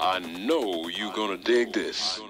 I know you're gonna dig this.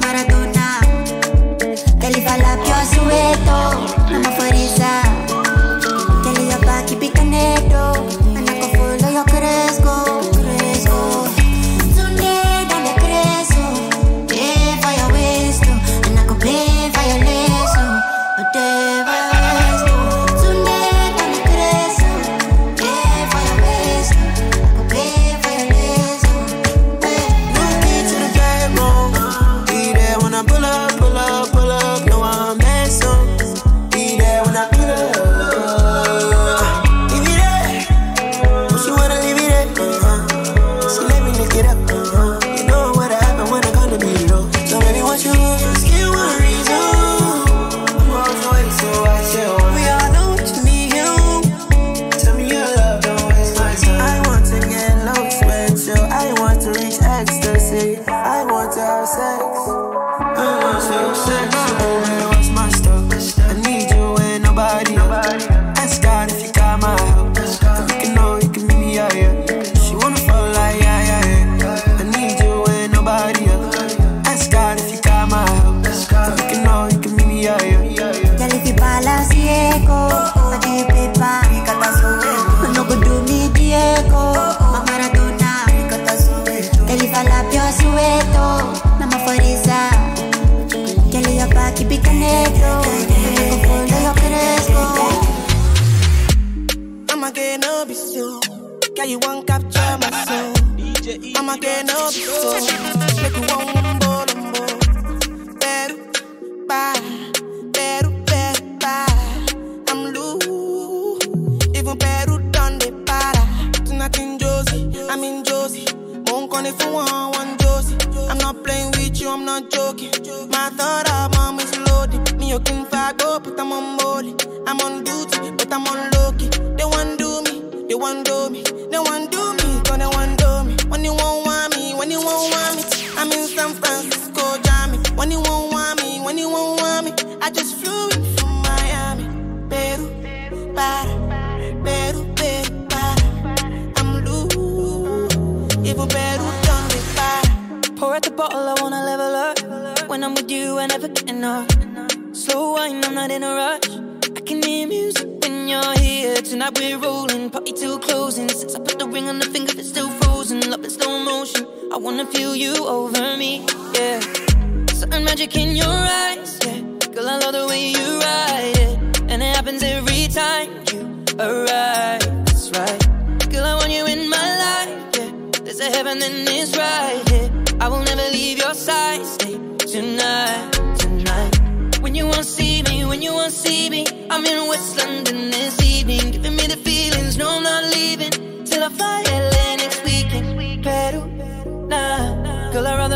Maradona Te li fa la più a sueto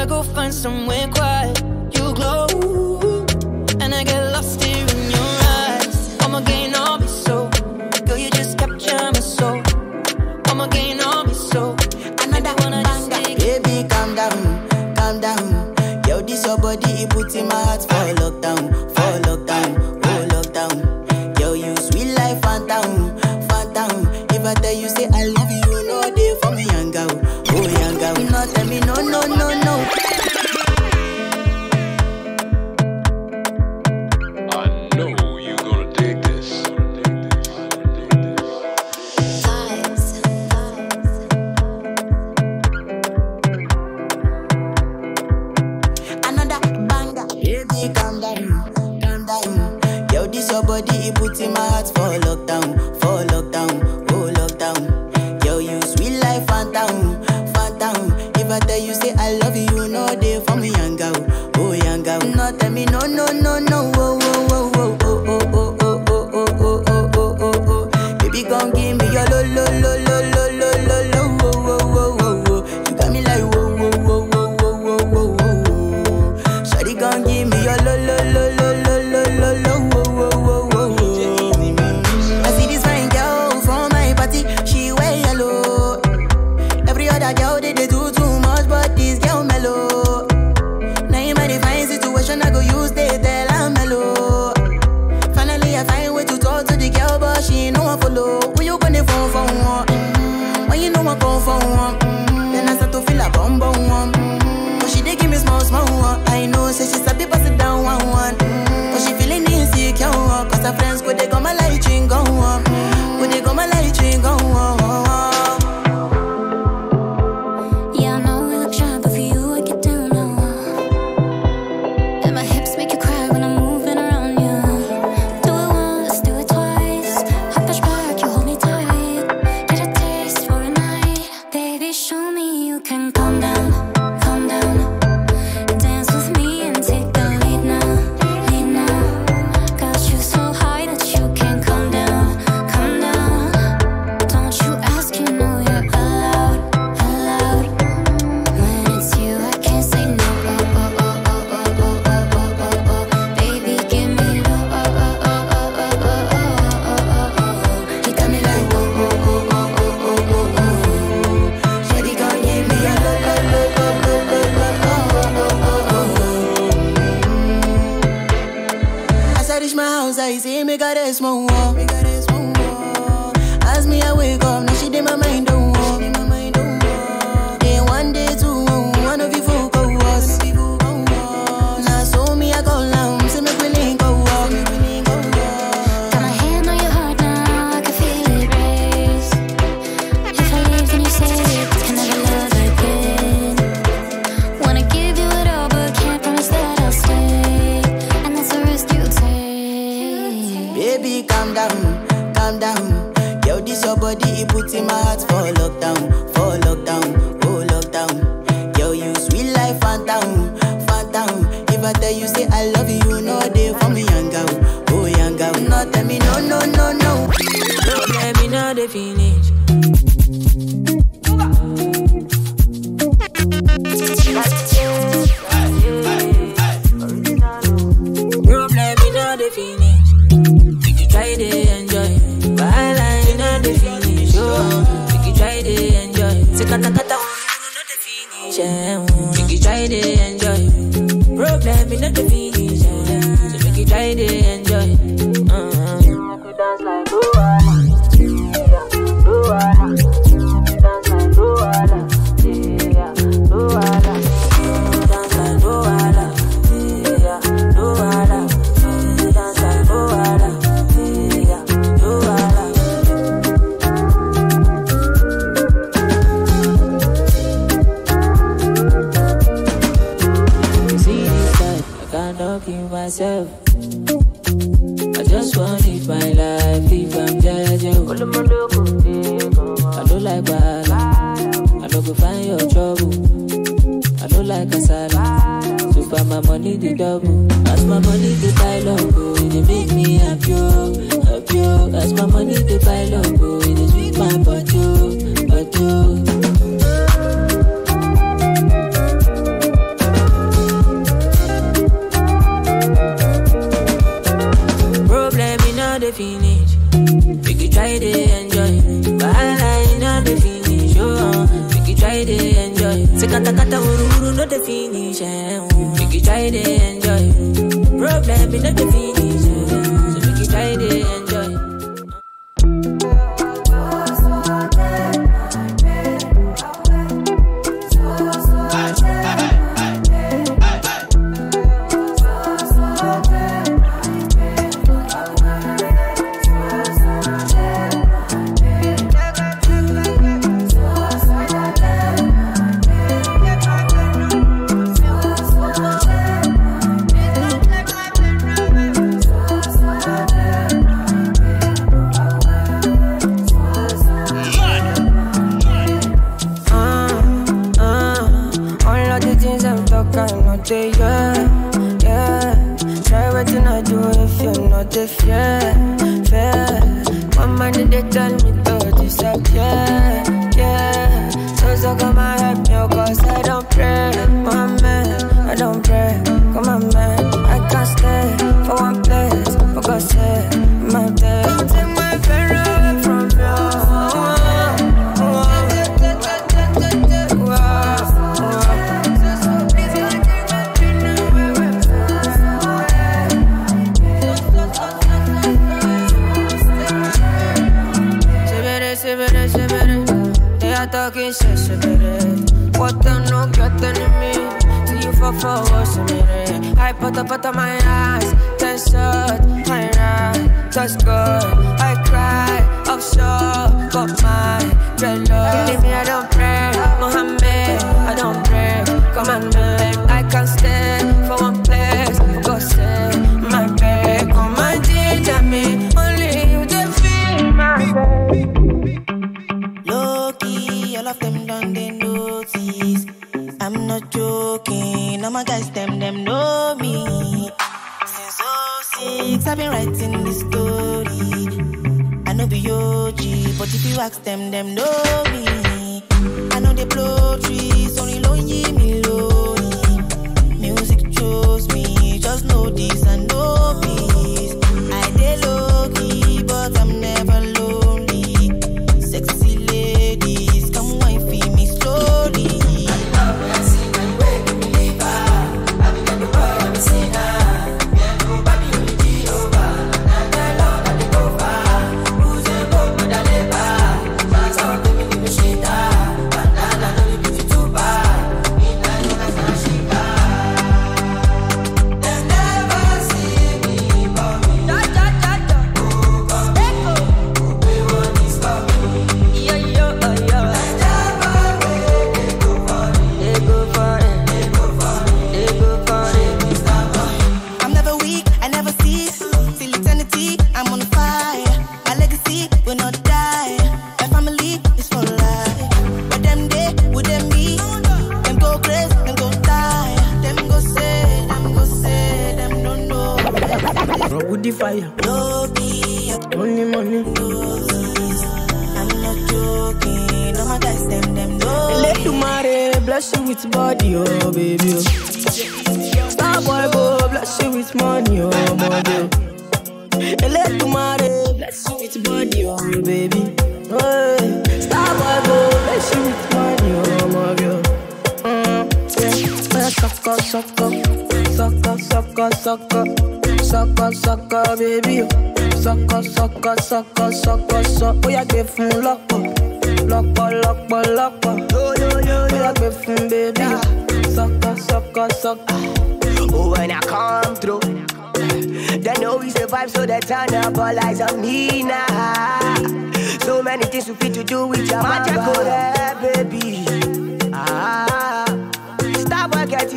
rather go find somewhere quiet. You glow, and I get lost here in your eyes. I'ma gain all my soul, girl. You just capture my soul. I'ma gain all my soul. Another wanna baby, calm down, calm down. Yo, this your body, it puts in my heart for luck.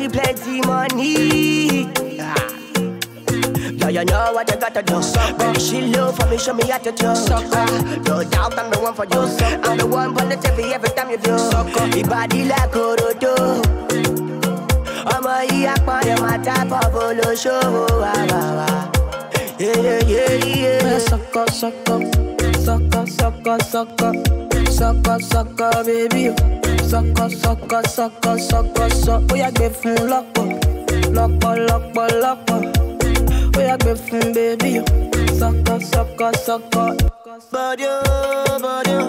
plenty, plenty money. Yeah. You know what you gotta do. Soco. She love for me, show me how to do. Soco. No doubt I'm the one for you. Soco. I'm the one for the TV every time you do. Soco. Your body like Orodo. Ọmọ yìí apọ̀lẹ̀ máa dábọ̀ bó ló ṣòwò wá wá wá. Sọkọ sọkọ sọkọ sọkọ sọkọ sọkọ sọkọ bébí baby. Soco, soco, soco, soco, soco. Ó yá gbé fún lọ́pọ̀, lọ́pọ̀, lọ́pọ̀, lọ́pọ̀. Ó yá gbé fún baby. Soco, soco, soco. Body, oh, body, oh.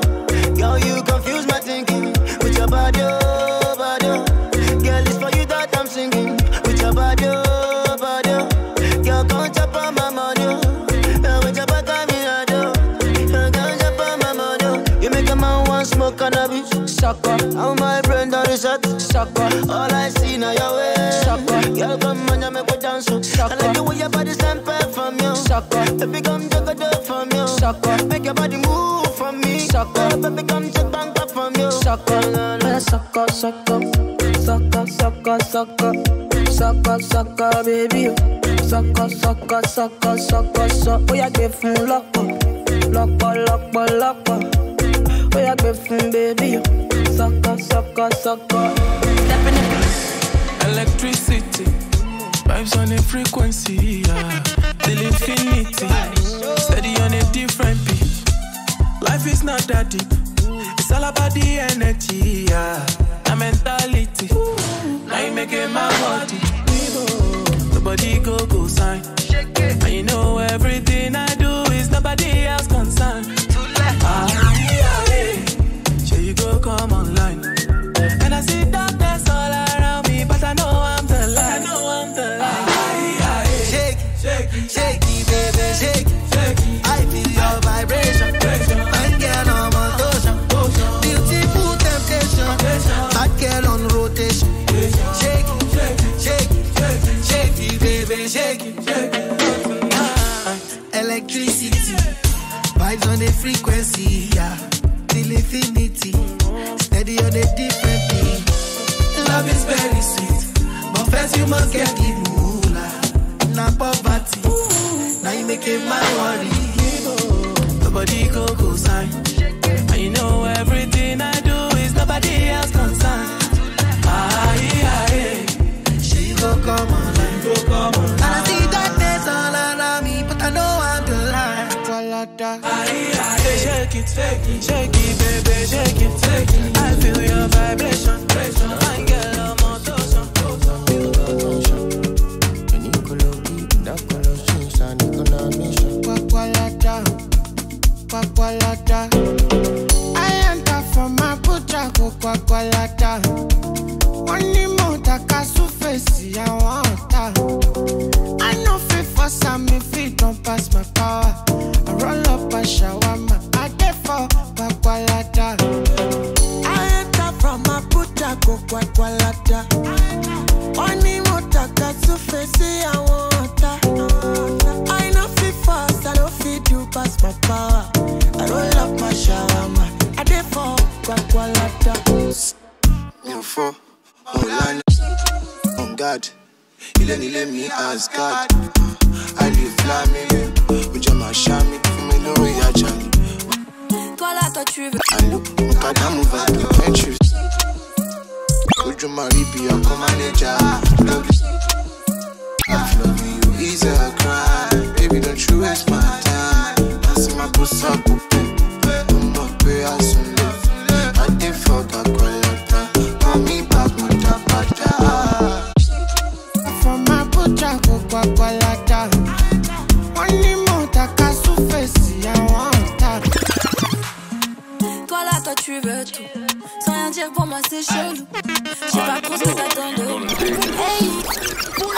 Girl, you confuse my thinking with your body, oh, Soco, How my brain done reset. soco, All I see now your way. Soco. Girl, come on, you make me dance. oh. I like the way your body stand back from you. soco, Baby, come juggle up from you. Soco. Make your body move from me. Soco. Baby, come check bank up from you. soco. Na, na, Yeah, soco, soco, soco, soco, soco, soco, soco, baby. Soco, soco, soco, soco, soco. Ó yá gbé fún lọ́pọ̀, lọ́pọ̀, lọ́pọ̀, lọ́pọ̀. Ó yá gbé fún baby. Soco, soco, soco. Step in the Electricity, vibes on a frequency, yeah. Till infinity, steady on a different beat. Life is not that deep, it's all about the energy, yeah. The mentality, now you making my body. The body go go sign, and you know everything I infinity, steady on a different beat. Love is very sweet, but first you must get the moolah. Na poverty, now you make it my worry. The body go go sign, and you know everything I do is nobody else I no fit force am if it don pass my power. I roll up a shawarma, for kwakwalada. I enter from Abuja go kwakwalada. Wọ́n ní mo taka súfèsì àwọn ọ̀tá. I no fit force, I no fit do pass my power. I roll up my shawarma, I dey for kwakwalada. mi ò fọ́ mo lánà on guard ilé nílé mi asgard i live flaming mo jẹ màá ṣá mi fún mi lórí ajá mi Toi là, toi tu veux. àlò mo kàdá mo vibe ní ventures ojú máa rí bí ọkọ mánéjà lórí loving you is a crime baby don't you waste my time láti máa kó sáàpù pé ọmọ pé àsùn lè adé fọgà kọlọtà mọ mi bá padà padà. From Abuja go kwakwalada. Wọ́n tu veux tout. Sans rien dire pour moi, c'est chelou. Je sais pas trop ce que t'attends de moi. Hey, toi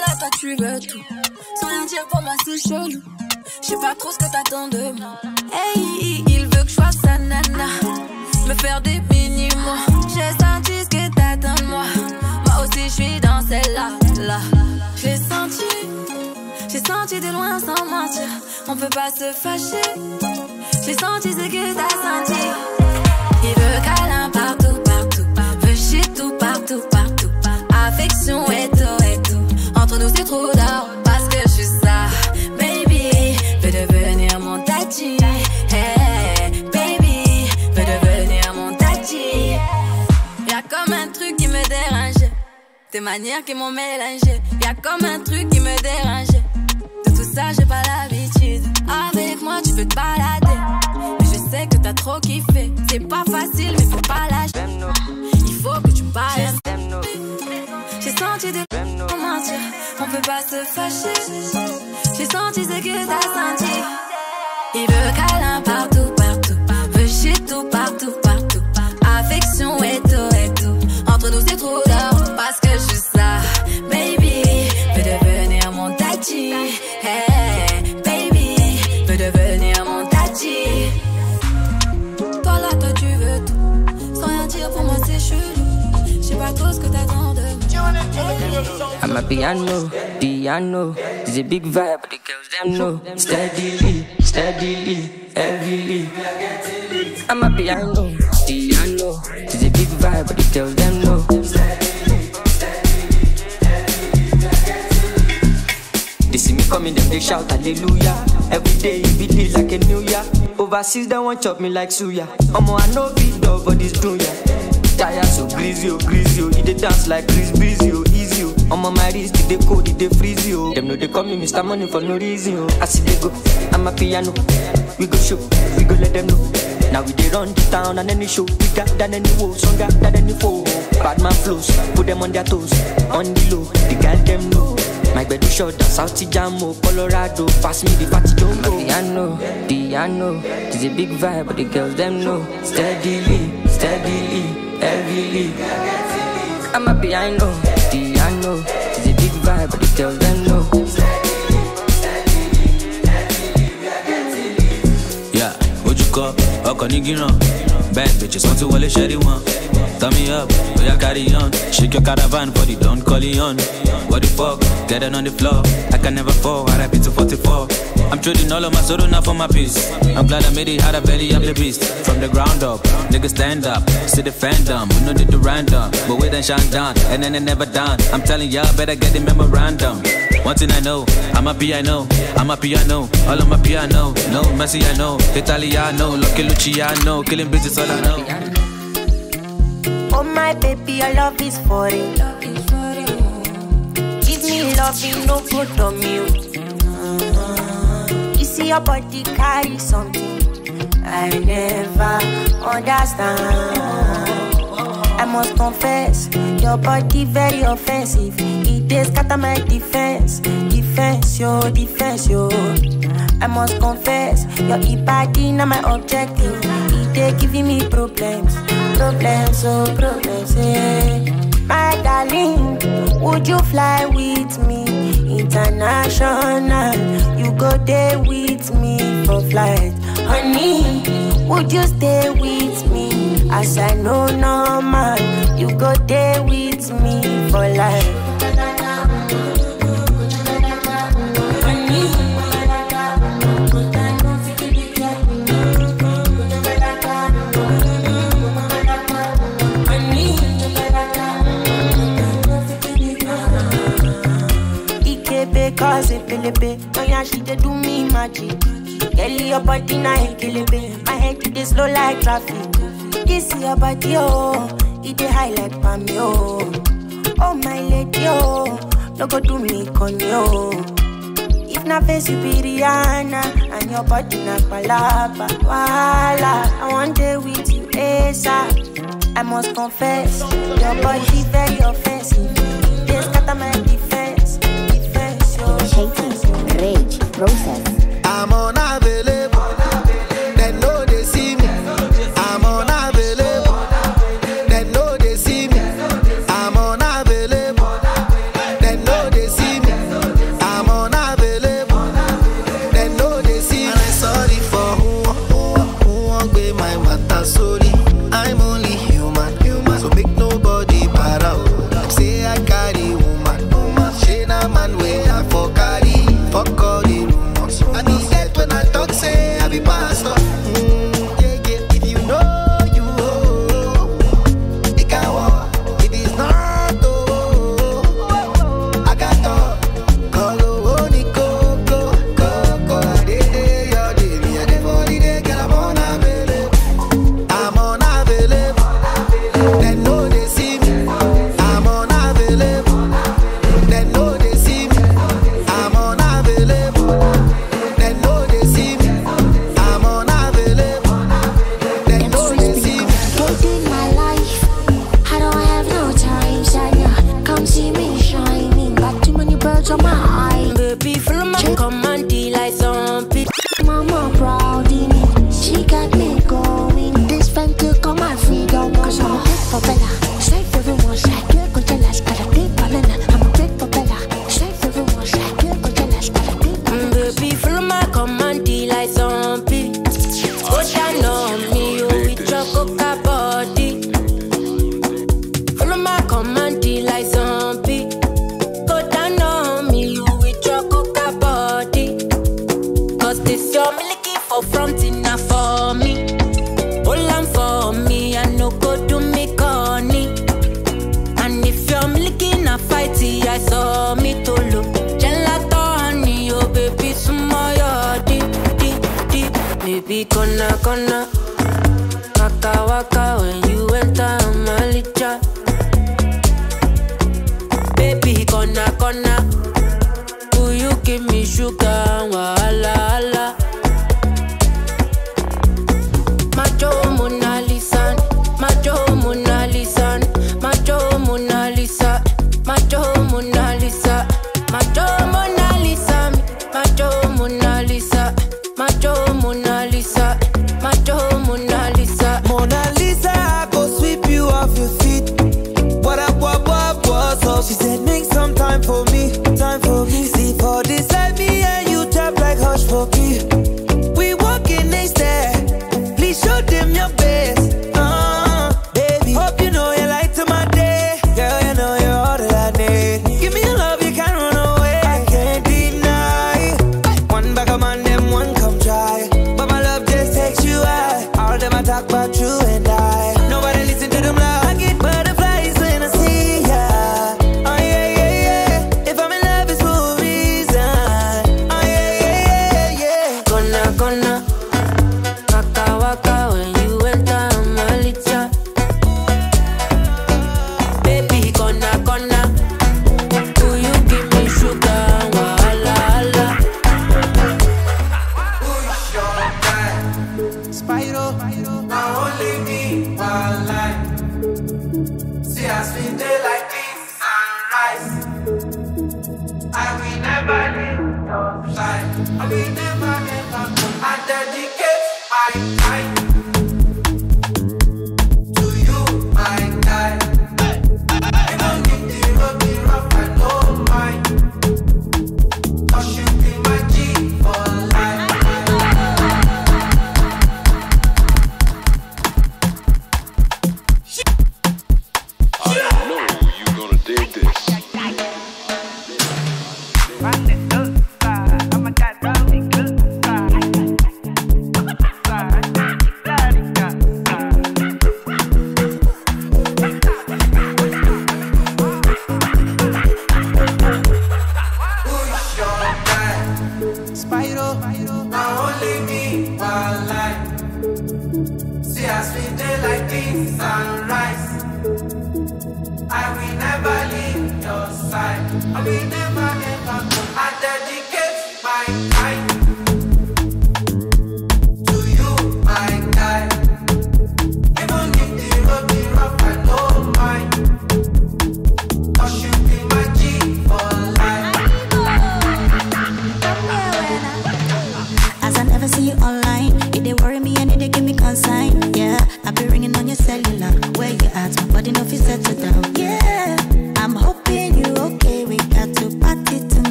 là, toi tu veux tout. Sans rien dire pour moi, c'est chelou. Je sais pas trop ce que t'attends de moi. Hey, il veut que je sois sa nana. Me faire des mini-mots. J'ai senti ce que t'attends de moi. Aussi, je suis dans celle-là. Là. J'ai senti, j'ai senti de loin sans mentir. On peut pas se fâcher. J'ai senti ce que t'as senti. Il veut câlin tes manières qui m'ont mélangé. Y a comme un truc qui me dérangeait. De tout ça, j'ai pas l'habitude. Avec moi, tu peux te balader. Mais je sais que t'as trop kiffé. C'est pas facile, mais faut pas lâcher. Il faut que tu parles. J'ai senti de mentir. On peut pas se fâcher. J'ai senti ce que t'as senti. Il veut câlin ce que t'attends de. I'm a piano, piano. It's a big vibe, but the girls them know. Steadily, steadily, heavily. I'm a piano, piano. It's a big vibe, but the girls them know. They see me coming, them they shout hallelujah. Every day it be like a new year. Overseas they want chop me like suya. Omo I know big dog, but it's true ya. Tire so greasy, oh greasy, oh. It dey dance like Chris Breezy, oh easy, oh. Omo my wrist, it dey cold, it dey freeze, oh. Them know they call me Mr. Money for no reason, oh. I see they go, I'm a piano. We go show, we go let them know. Now we dey run the town and any show bigger than any woe, stronger than any foe. Bad man flows, put them on their toes, on the low, the girl them know. My bed is short, South Jamo, oh, Colorado, pass me the party don't go. Piano, piano, it's a big vibe, but the girls them know. Steadily, steadily, heavily. I'm a piano, piano, it's a big vibe, but the girls them know. Yeah, what you call? ọkọ̀ ní gíràn bad bitches wọ́n ti wọlé ṣẹ́rí wọn turn me up oya carry on. Shake your caravan body don't call calling on. What the fuck? Get down on the floor. I can never fall. I rip to 44 i'm trading all of my sorrow now for my peace. I'm glad i made it out of belly i'm the beast. From the ground up niggas stand up see the fandom. We know the random? But we then shine down and then it never done. I'm telling y'all better get the memorandum. One thing I know, I'm a piano, I'm a piano, all of my piano, no Messi I know, Italiano, Lucky Luciano, killing bitches all I know. My baby, your love is for it. Give me loving, no good on you. You see your body carry something I never understand. I must confess, your body very offensive. It is scatter my defense, defense, yo, defense, yo. I must confess, your body not my objective. It is giving me problems, problems, oh problems, yeah. My darling, would you fly with me international? You go there with me for flight, honey. Would you stay with me? As I know normal, you go there with me for life. Cause it pelebe, oh yeah she dey do me magic. Girl, your body na ekelebe, my head dey slow like traffic. This your body, oh, it dey high like palm, oh. Oh my lady, oh, no go do me con oh. yo. If na face you be Rihanna, and your body na palapa, wala. I want day with you, ASAP. I must confess, your body very offensive. They scatter my defense, yo. Rage, process. I'm unavailable.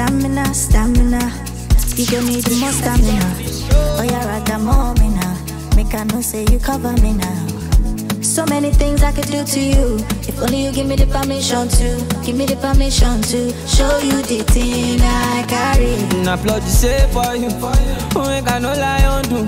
Stamina, stamina. You me the most stamina. Oh, yeah, right, more me now. Make I know say you cover me now. So many things I could do to you. If only you give me the permission to, give me the permission to show you the thing I carry. Na applaud the say for you. Make I no lie on do.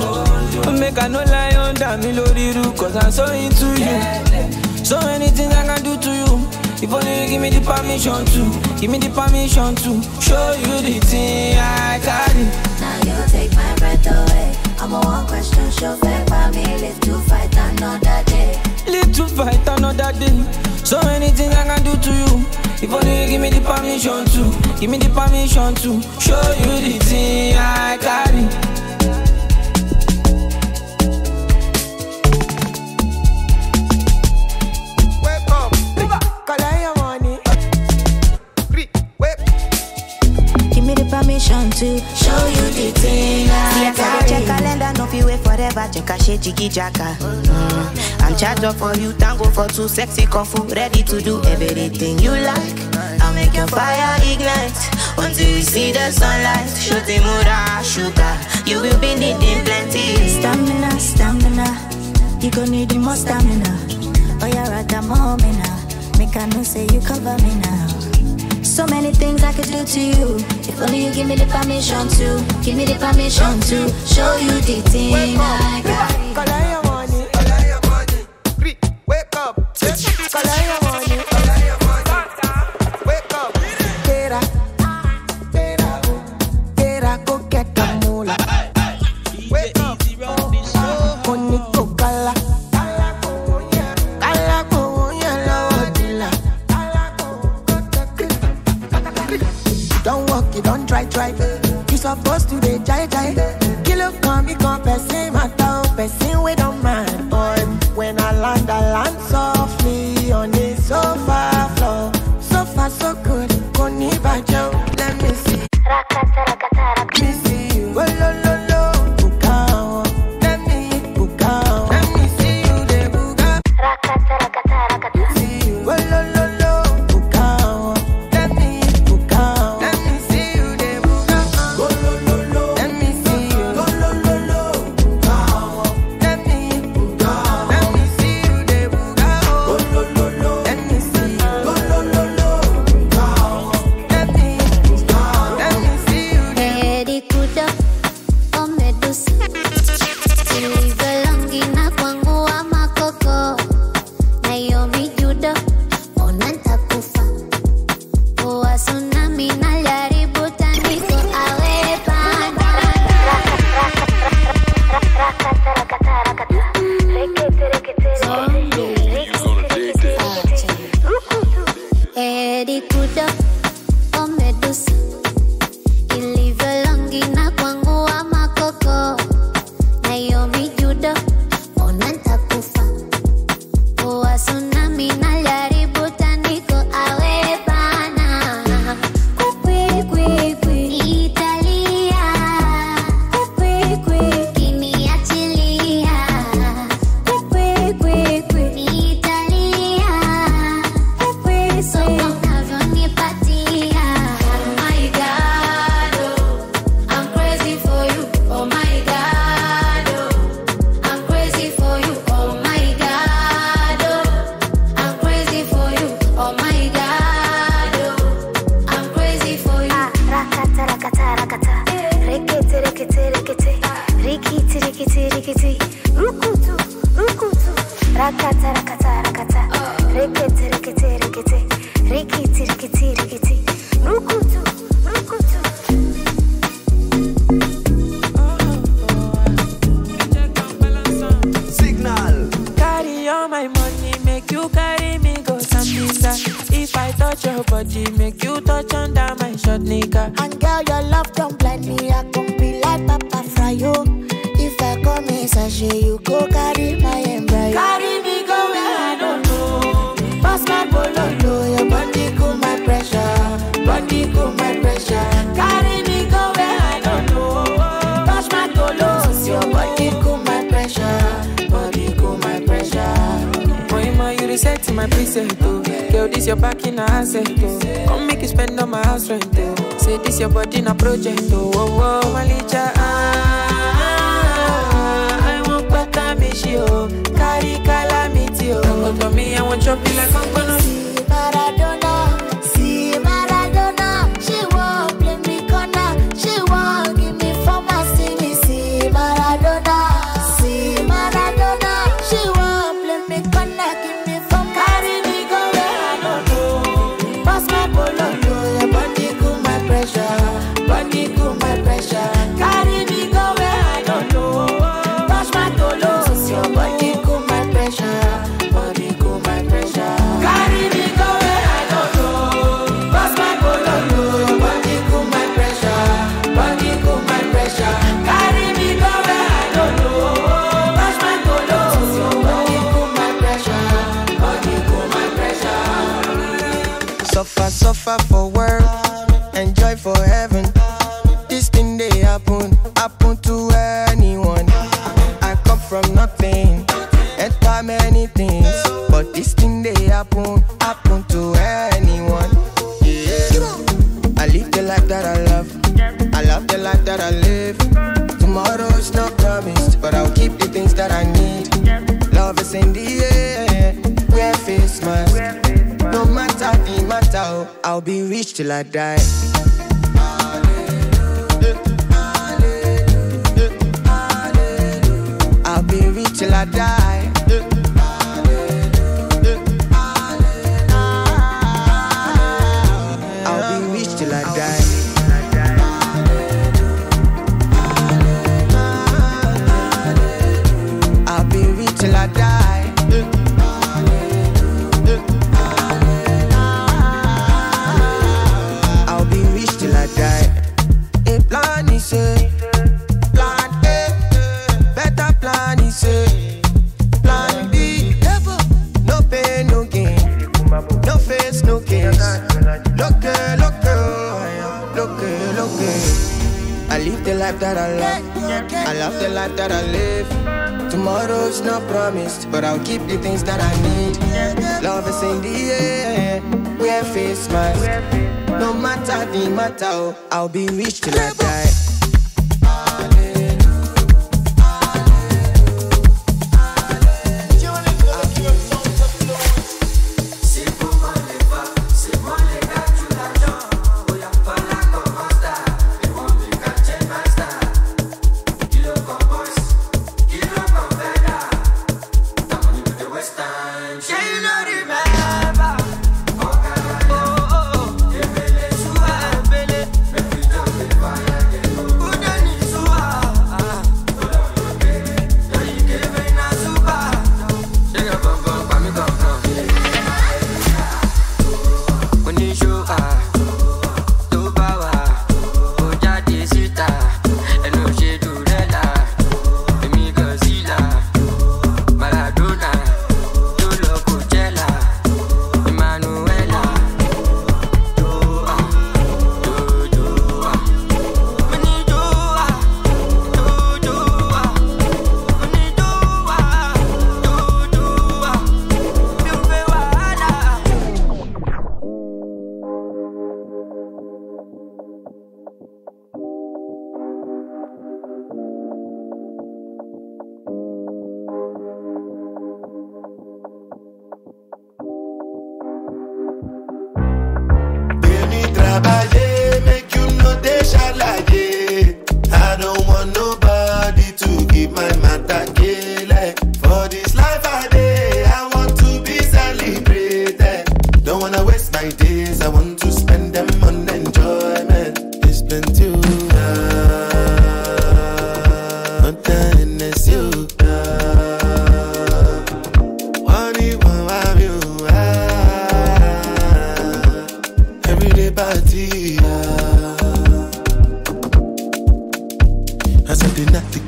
Make I no lie on that me lori ru. Cause I'm so into you. So many things I can do to you. If only you give me the permission to, give me the permission to show you the thing I carry. Now you take my breath away. I'm a one question show fake by me. Live to fight another day. Live to fight another day. So many things I can do to you. If only you give me the permission to, give me the permission to show you the thing I carry. To show you the thing I gotta check carry. calendar, no fi wait forever. Check a shit, jiggy jacka. Mm. I'm charged up for you, tango for two, sexy coffee, ready to do everything you like. I'll make your fire ignite until you see the sunlight. Shoot the mura, sugar. You will be needing plenty. Stamina, stamina. You gon' need the more stamina. Oh, yeah, right, I'm home now. Make I know say you cover me now. So many things I could do to you. Only you give me the permission to, give me the permission to show you the thing I carry. I'll be rich till I die. I'll be rich till I die. the life that I live. Tomorrow's not promised, but I'll keep the things that I need. Love is in the air, wear face masks. No matter the matter, oh, I'll be rich till I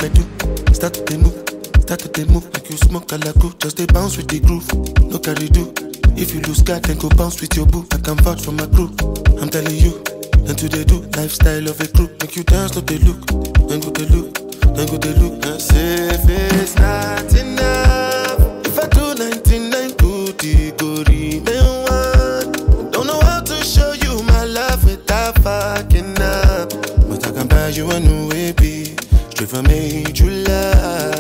do. Start to they move, start to they move like you smoke a la crew. Just they bounce with the groove, no carry do. If you lose God, then go bounce with your boo. I can vouch for my crew. I'm telling you, and today do lifestyle of a crew. Make you dance, look they look, Then go they look, then go they look. I say it's not never made you laugh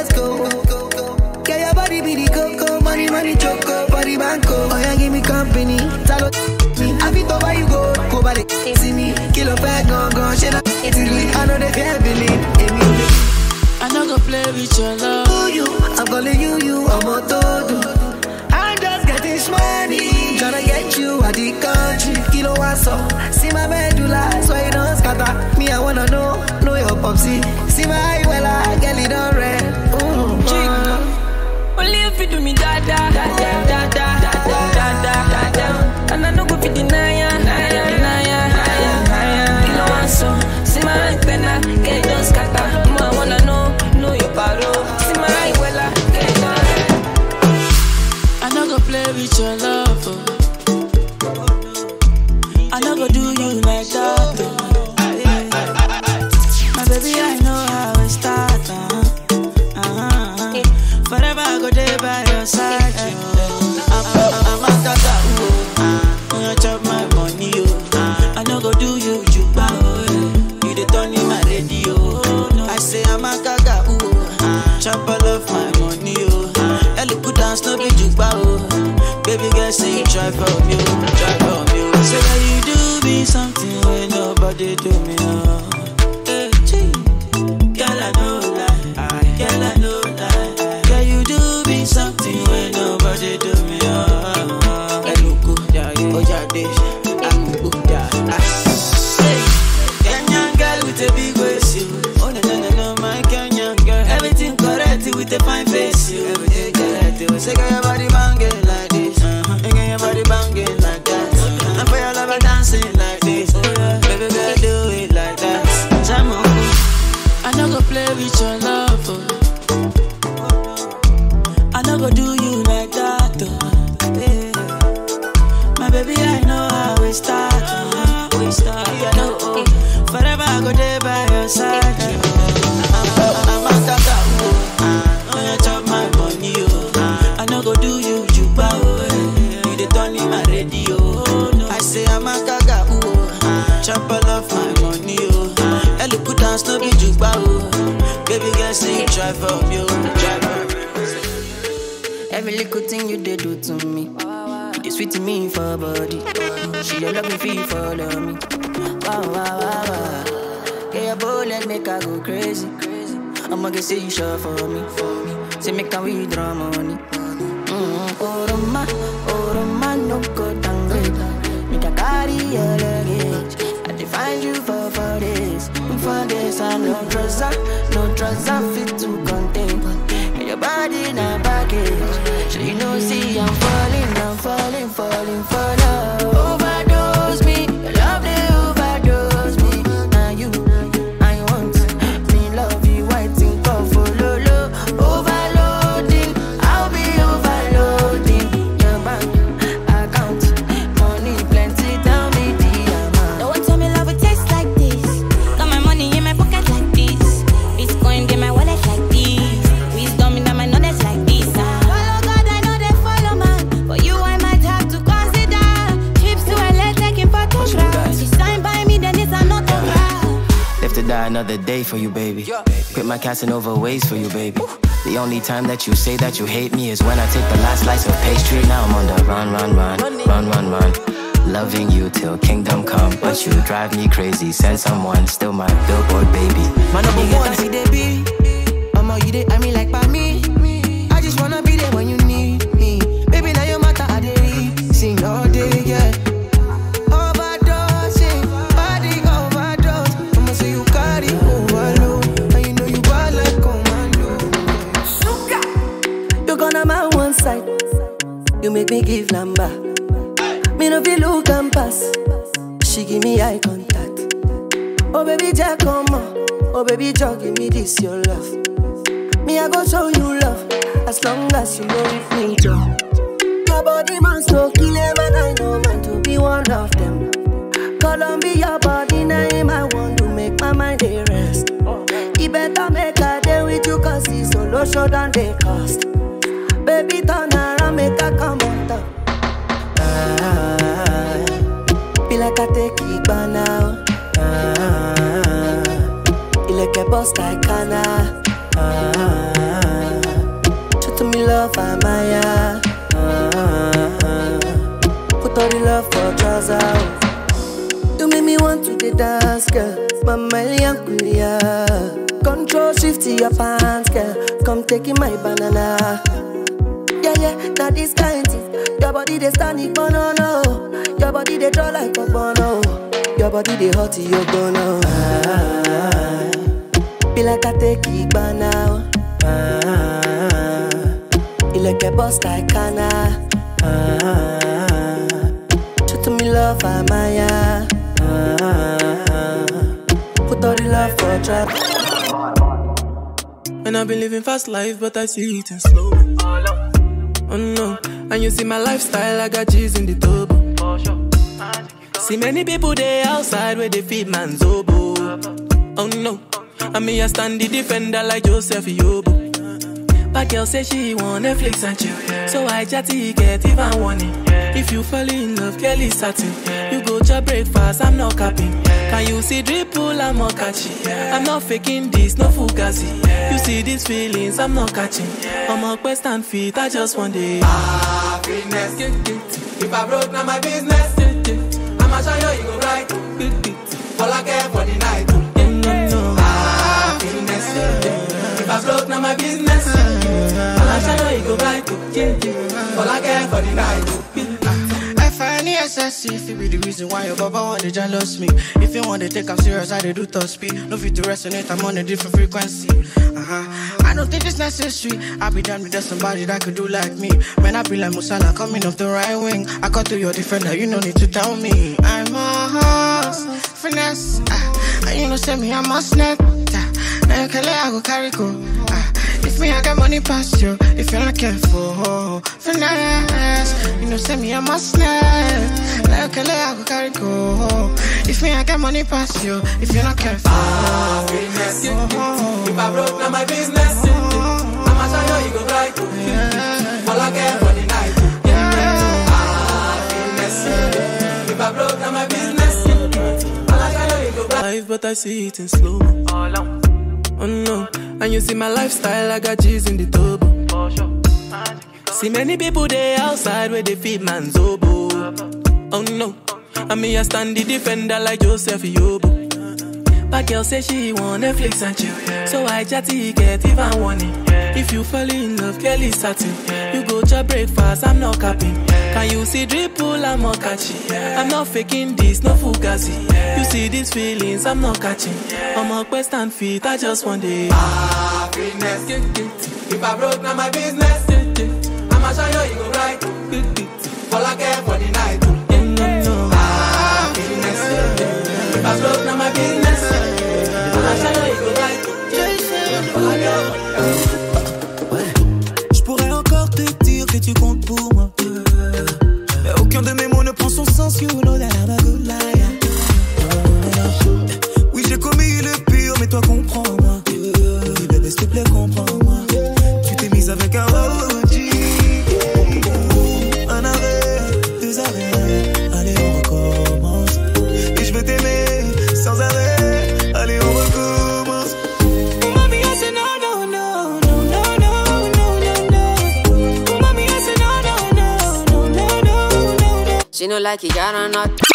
let's go. Get your body be the coco, money, money, choco, body banco. Oh, yeah, give me company. Talo, me. I be to over you go, go by the see me. Kill a bag, gun, gun, shit up. It's I know they can't believe I know go play with your love. Oh, you, I'm calling you, you, I'm a todo. I'm just getting money. Tryna get you out the country want so. See my medulla, so you don't scatter. Me, I wanna know, know your popsy. See my eye, well, I get it on red. Ooh, chick. Only if you do me da da da da da da da da da da da. And I know go be deny ya, deny ya, deny want so. See my eye, well, I get it scatter. Me, I wanna know, know your parole. See my eye, well, it on red. I know go play with your love. Say you sure for me, for me. Say make I withdraw money. For you, baby. Quit my Casanova ways for you, baby. The only time that you say that you hate me is when I take the last slice of pastry. Now I'm on the run, run, run, run, run, run. Loving you till kingdom come, but you drive me crazy. Send someone, still my billboard baby. My number one, see they be. Mama, you they, I mean like by me. Oh baby, Jack, give me this your love. Me I go show you love as long as you know body they hot, you gonna. Ah, be like I take it by now. Ah, you like a boss like Kana. Ah, show to me love, I'm Maya. Ah, put all the love for trap. And I've been living fast life, but I see it in slow. Oh no, and you see my lifestyle, I got G's in the turbo. See many people there outside where they feed man's oboe. Oh no, and me I stand the defender like Joseph Yobo. But girl say she want Netflix and chill, so I chatty get even warning. If you fall in love, girl is satin. You go to breakfast, I'm not capping. Can you see dripple, I'm not catching. I'm not faking this, no fugazi. You see these feelings, I'm not catching. I'm a quest and fit, I just want it. Happiness. If I broke, now my business. All I care for the night. Happiness. If I now my business. Show you, you go right. All I care for the night. I find the SSC if be the reason why your baba want to jealous me. If you want to take I'm serious, I do top speed. No fit to resonate, I'm on a different frequency. Uh-huh. I don't think it's necessary. I be done with just somebody that could do like me. Man, I be like Musala coming off the right wing. I cut to your defender, you no need to tell me. I'm a horse, finesse. Uh, and you know, say me, I'm a snake. Uh, now you can let I go carry go. If me, I got money past you. If you're not careful, finesse. You know, send me, I'm a snake. Now you can let I go carry go. If me, I got money past you. If you're not careful, ah, Happiness. If I broke, now my business. I'ma show you, you go right. All I care for the night. Happiness. Ah, if I broke, now my business. All I show you, you go right. Life, but I see it in slow. Oh no, And you see my lifestyle, I got cheese in the tub. See many people there outside where they feed man's oboe. Oh no, I mean I stand the defender like Joseph Yobo. But girl say she want Netflix and chill. So I chatty get even warning. If you fall in love, girl is satin. You go to breakfast, I'm not capping. Can you see dripple, I'm not catchy. I'm not faking this, no fugazi. You see these feelings, I'm not catching. I'm a quest and feet, I just want it. Happiness. If I broke, now my business. I'ma show you, you go right. All I care for the night. Happiness. If I broke, now my business. Son sens, you know that I'm a good liar. Oui, j'ai commis le pire, mais toi comprends-moi. Like you got or not.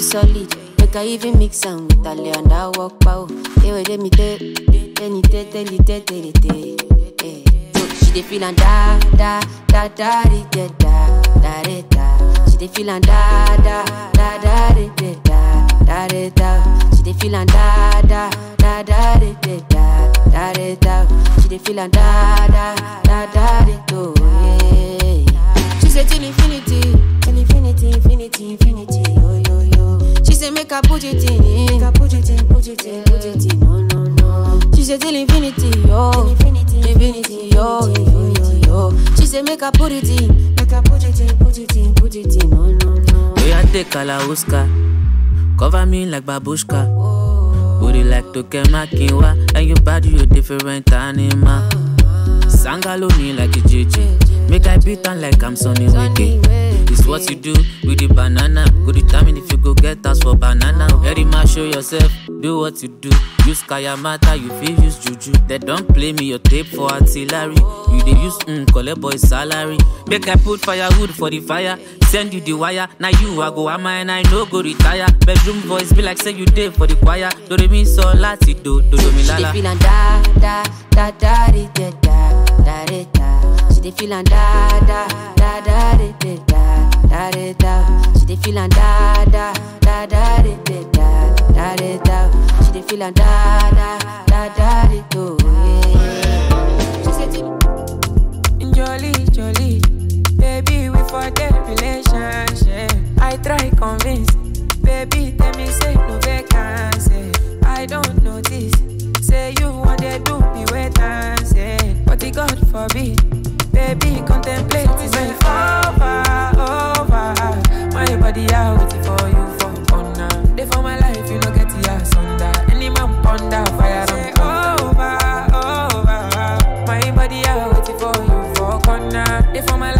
You solid. Make her even mix am with a lay and I walk pow. Hey, wait, me me, tell, tell, tell, tell, tell, eh. So she dey feel da, da, da, da, da, da, da, da, da. She dey feel da, da, da, da, da, da, da, da, da. She dey feel da, da, da, da, da, da, da, da, da. She dey feel da, da, da, da, do, yeah. She say till infinity, till infinity, infinity, infinity, yo. She say make her put it in, eh? make her put it in, put it in, put it in, no, no, no. She say till infinity, yo, infinity, infinity, yo, yo, yo. She say make her put it in, make her put it in, put it in, put it in, no, no, no. Oh, we are take Kalauska. Cover me like babushka. Oh. Booty like Toke Makinwa. And your body, you different animal. Sangaloni like a JJ. Make I beat on like I'm Sonny Wiki. It's what you do with the banana. Go determine if you go get us for banana. Very much show yourself, do what you do. Use Kayamata, you feel use Juju. They don't play me your tape for artillery. You they use mm, collect boy salary. Make I put firewood for the fire. Send you the wire. Now you I go am and I no go retire. Bedroom voice be like say you did for the choir. Do re mi so lati do do do dey lala. da, da, da, da, di, da, da, da, da. She dey feel and da, da, da, da, di, di, da, da, da. She dey feel and da, da, da, da, di, di, da, da, da. She dey feel and da, da, da, da, do, yeah. She say till Jolly, jolly. Baby, we for the relationship. I try convince. Baby, tell me say no vacancy. I don't notice. Say you want to do me wait and the God forbid. Baby, contemplate me say over, over. My body out waiting for you for honor. They for my life, you know get the ass under. Any man ponder fire and over, over. My body out waiting for you for corner. They for my life,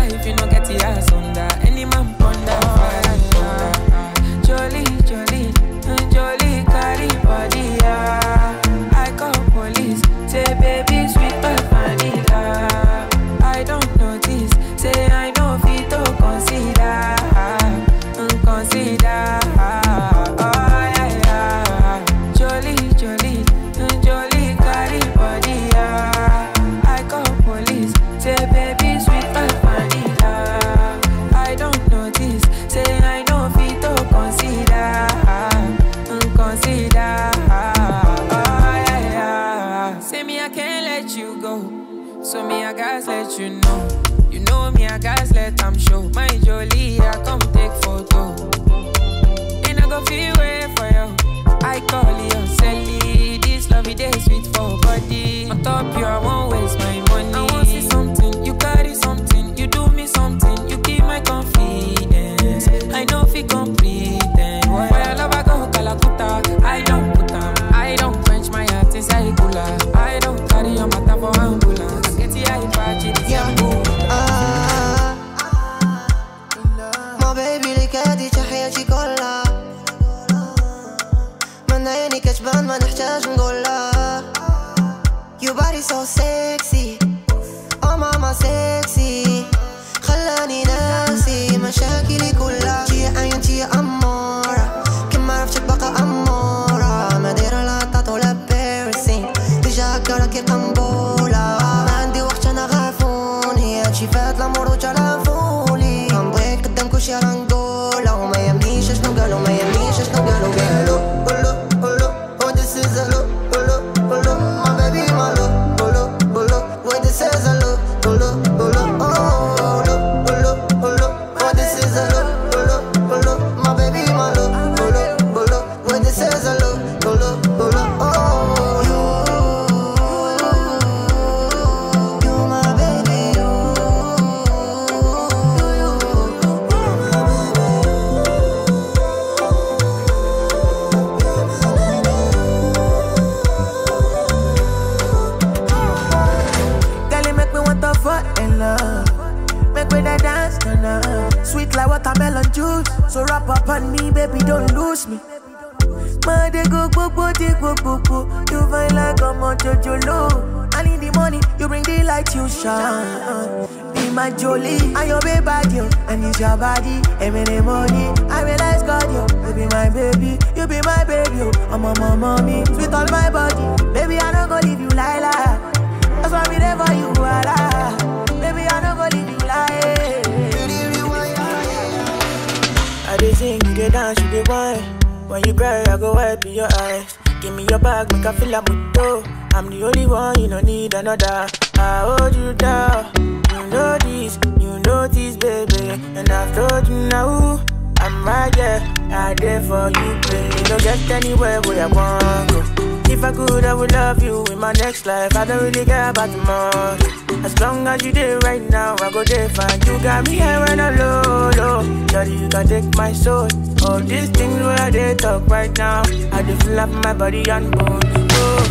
If I love you in my next life. I don't really care about tomorrow. As long as you there right now, I go there fine. You got me here when I'm low, low. Daddy, you can take my soul. All these things where they talk right now, I just feel my body and bone. Oh.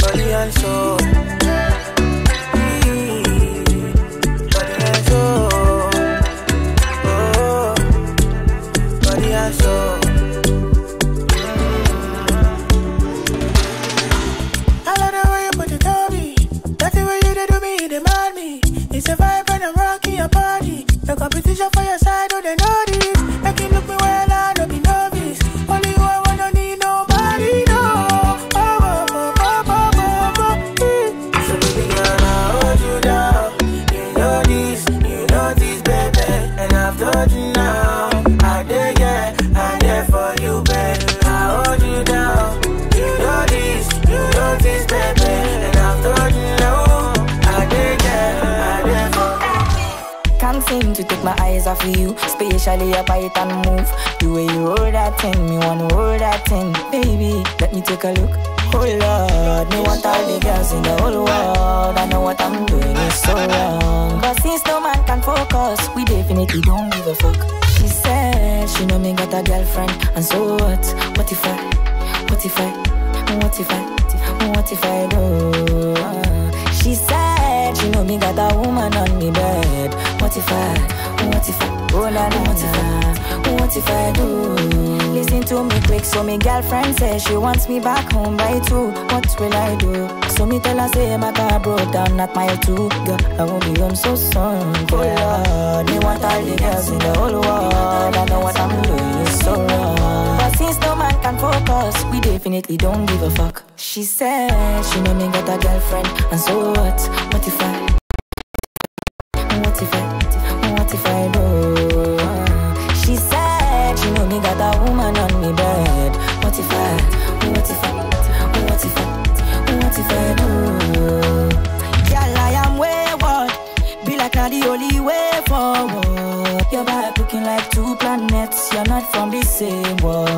Body and soul. Competition for your off of you, especially your bite and move. The way you hold that thing, me wanna hold that thing. Baby, let me take a look. Oh Lord, me want all the girls in the whole world. I know what I'm doing is so wrong. But since no man can focus, we definitely don't give a fuck. She said she know me got a girlfriend, and so what? What if I? What if I? What if I? What if I do? She said she know me got a woman on me bed. What if I? What if I? Oh what if I? What if I do? Listen to me quick, so me girlfriend says she wants me back home by two. What will I do? So me tell her say my car broke down at mile two. Girl, I won't be home so soon. Oh Lord, me want all the girls in the whole world. I know what I'm doing is so wrong. But no man can focus, we definitely don't give a fuck. She said she know me got a girlfriend, and so what? What if I? What if I? What if I do? She said she know me got a woman on me bed. What if I? What if I? What if I? What if I do? Like two planets. You're not from the same world.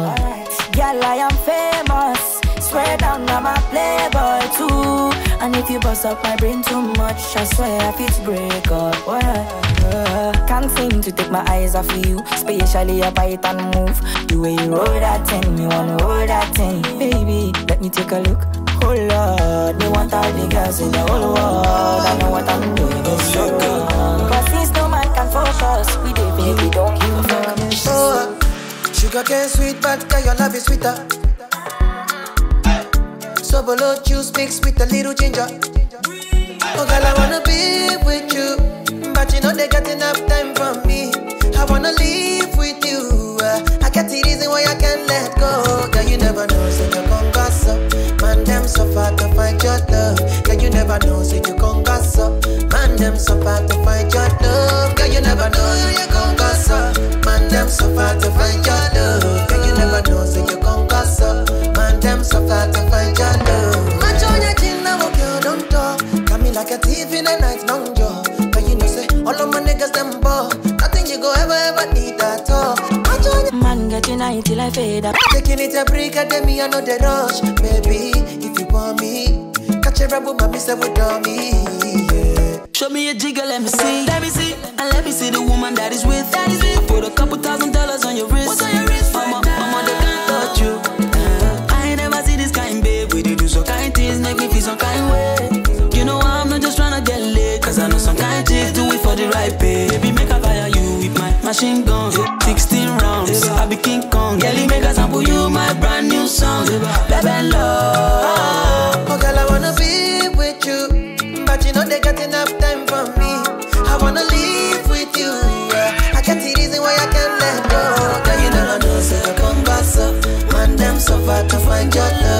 Girl, I am famous. Swear down, I'm a playboy too. And if you bust up my brain too much, I swear I fit break up. Can't seem to take my eyes off of you, especially a bite and move. The way you roll that thing, me wanna roll that thing, baby. Let me take a look. Oh Lord, me want all the girls in the whole world. I know what I'm doing. But since no man can focus, we definitely don't sugar cane sweet, but girl, your love is sweeter. So below juice mixed with a little ginger. Oh, girl, I wanna be with you, but you know they got enough time from me. I wanna live with you. uh, I got the reason why I can't let go. Girl, you never know, so you gon' gossip. Man, them so far to find your love. Girl, you never know, so you gon' gossip. Man, them so far to find your love. Girl, you never know, so you gon' gossip. Man, them so far to find your Getting till I fade up. Taking it a break, I tell me I know the rush. Baby, if you want me, catch a rebel, mommy say we done me. Yeah. Show me a jigger, let me see. Let me see. And let me see the woman that is with. That is with. I put a couple thousand dollars on your wrist. What's on your wrist? Mama, mama, they can't touch you. Uh, I ain't never see this kind, babe. We dey do some kind things, make me feel some kind way. Song. Baby, love. Oh, girl, I wanna be with you, but you know they got enough time for me. I wanna live with you. Yeah. I got the reason why I can't let go. Girl, you never know, say you gon' gossip. Man, them so far to find your love.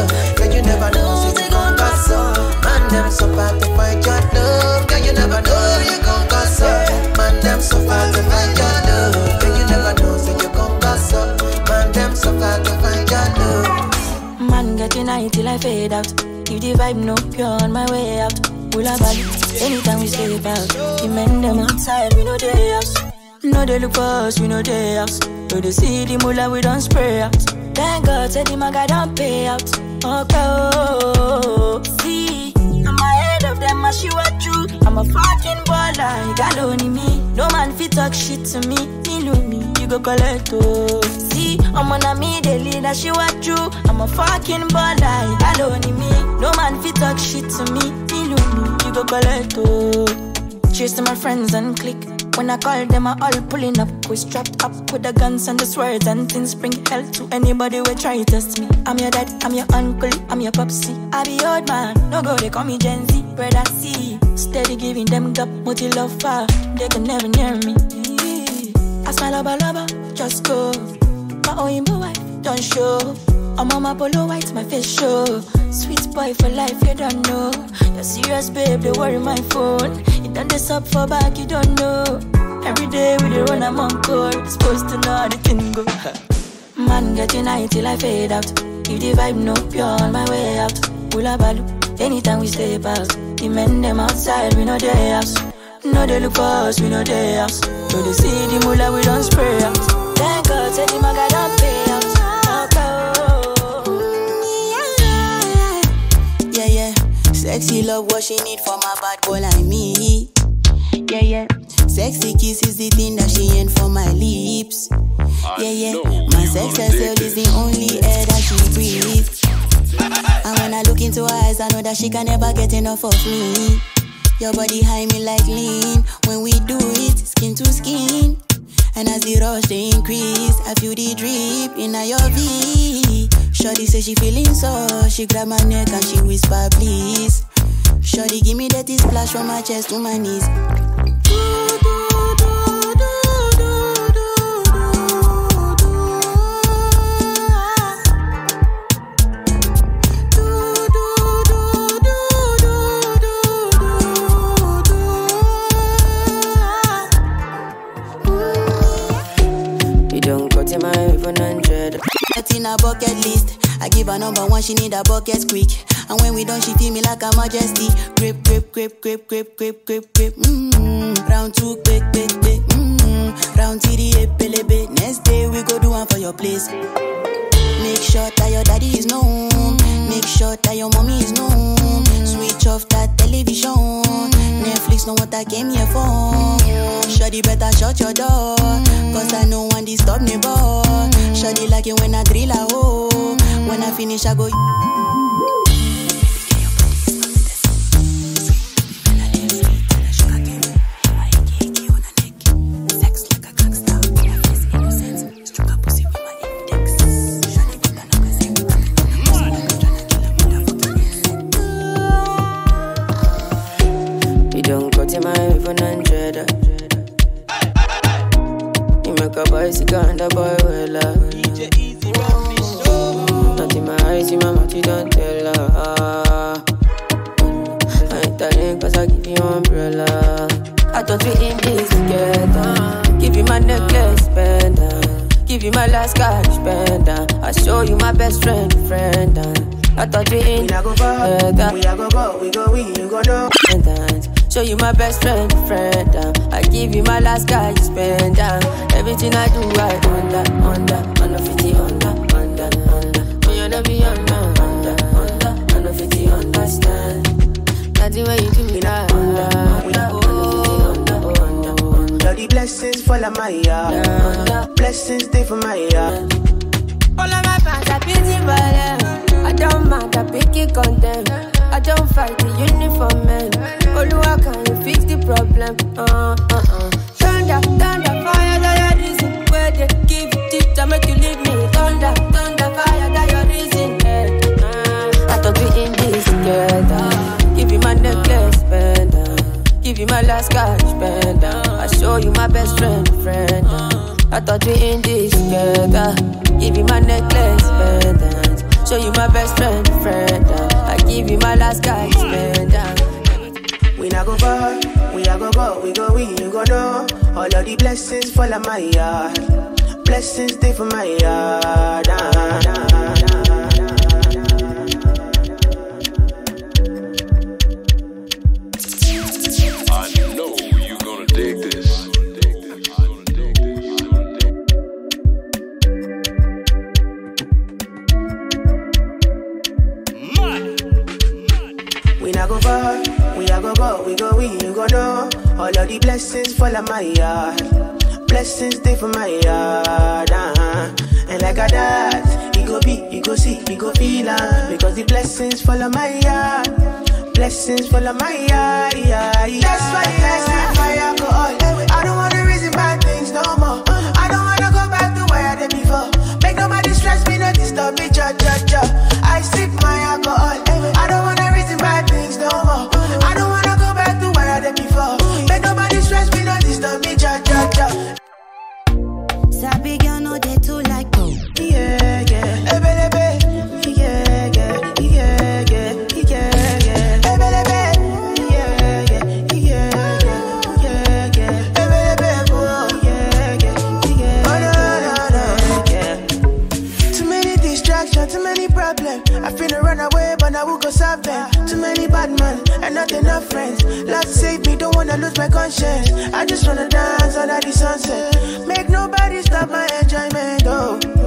Out. If the vibe no pure on my way out. Will I value anytime we stay out? The men them outside, we know they house. No, they look for us, we know they house. No, they see the mullah, we don't spray out. Thank God, said the maga don't pay out. Okay, oh, see, I'm ahead of them, I shoot at you. I'm a fucking baller, you got me. No man fit talk shit to me, go collect, oh. See, I'm on a me, they lead, I shoot you. I'm a fucking baller, you got only me. No man fit talk shit to me, me you go collect, oh. To my friends and click. When I call them, I all pulling up. We strapped up with the guns and the swords and things. Bring hell to anybody who try to test me. I'm your dad, I'm your uncle, I'm your popsy. I be old man, no go, they call me Gen Z. Brother C, steady giving them gap, multi love far. They can never near me. I smile lover, lover, just go. My own wife, don't show. I'm on my polo white, my face show. Sweet boy for life, you don't know. You're serious, babe, they worry my phone. You done this up for back, you don't know. Every day we dey run, I'm on call. Supposed to know how the thing go. Man, getting high till I fade out. If the vibe no pure on my way out. Hula balu, anytime we step out. The men them outside, we know they house. No, they look for us, we know they house. No, they see the mullah, we don't spray out. Thank God, say the maga don't pay out. Yeah, yeah. Sexy love, what she need from a bad boy like me. Yeah, yeah. Sexy kiss is the thing that she ain't for my lips. Yeah, yeah. My sex herself is the only air that she breathes. And when I look into her eyes, I know that she can never get enough of me. Your body high me like lean. When we do it, skin to skin. And as the rush they increase, I feel the drip in your V. Shorty say she feeling so, she grab my neck and she whisper please. Shorty give me that splash from my chest to my knees. In my even hundred. That in a bucket list. I give her number one, she need a bucket quick. And when we done, she feel me like a majesty. Grip, grip, grip, grip, grip, grip, grip, grip. Mm-hmm. Round two, quick, quick, quick. Mm-hmm. Round three, pelebe. Next day we go do one for your place. Make sure that your daddy is known. Make sure that your mommy is known. Switch off that television. Netflix know what I came here for. Shawty better shut your door. Cause I know one disturb me, boy. Shawty like it when I drill a hole. When I finish, I go. You don't cut in my even hundred. You make a boy sick and a boy well up. Not in my eyes, in my mouth, you don't tell her. I ain't telling cause I give you umbrella. I thought we in this together. Give you my necklace, pendant. Give you my last cash, pendant. I show you my best friend, friend. I thought we in. We a go go, we go we, you go know. Show you my best friend, friend. Um, I give you my last guy, you spend um, everything I do, I under, under, under 50, under, under, under. Me and be under, under, under, under 50, understand. Nothing when you do me now, under, under, under, under, under. The blessings fall on my yard. Blessings stay for my yard. All of my fans are busy them. I don't mind, I pick it condemn. I don't fight the uniform man. Oluwa, can you fix the problem? Uh, uh, uh. Thunder, thunder, fire, that your reason. Where they give you tip to make you leave me. Thunder, thunder, fire, that your reason. Eh, uh. I thought we in this together. Give you my necklace, pendant. Give you my last cash, pendant. I show you my best friend, friend. uh. I thought we in this together. Give you my necklace, pendant. Show you my best friend, friend. Give you my last cash, pendant. We not go far, we a go go, we go we, you go know. All of the blessings fall on my yard. Blessings stay for my yard. Ah, ah, blessings fall on my yard. Blessings stay for my yard. Uh-huh. And like a that, you go be, you go see, you go feel uh, Because the blessings fall on my yard. Blessings fall on my yard. Yeah, yeah. That's why I see fire all. I don't wanna reason bad things no more. I don't wanna go back to where I did before. Make nobody stress me, no disturb me, cha cha cha. I sip my alcohol. Not friends. Love save me, don't wanna lose my conscience. I just wanna dance under the sunset. Make nobody stop my enjoyment. Oh.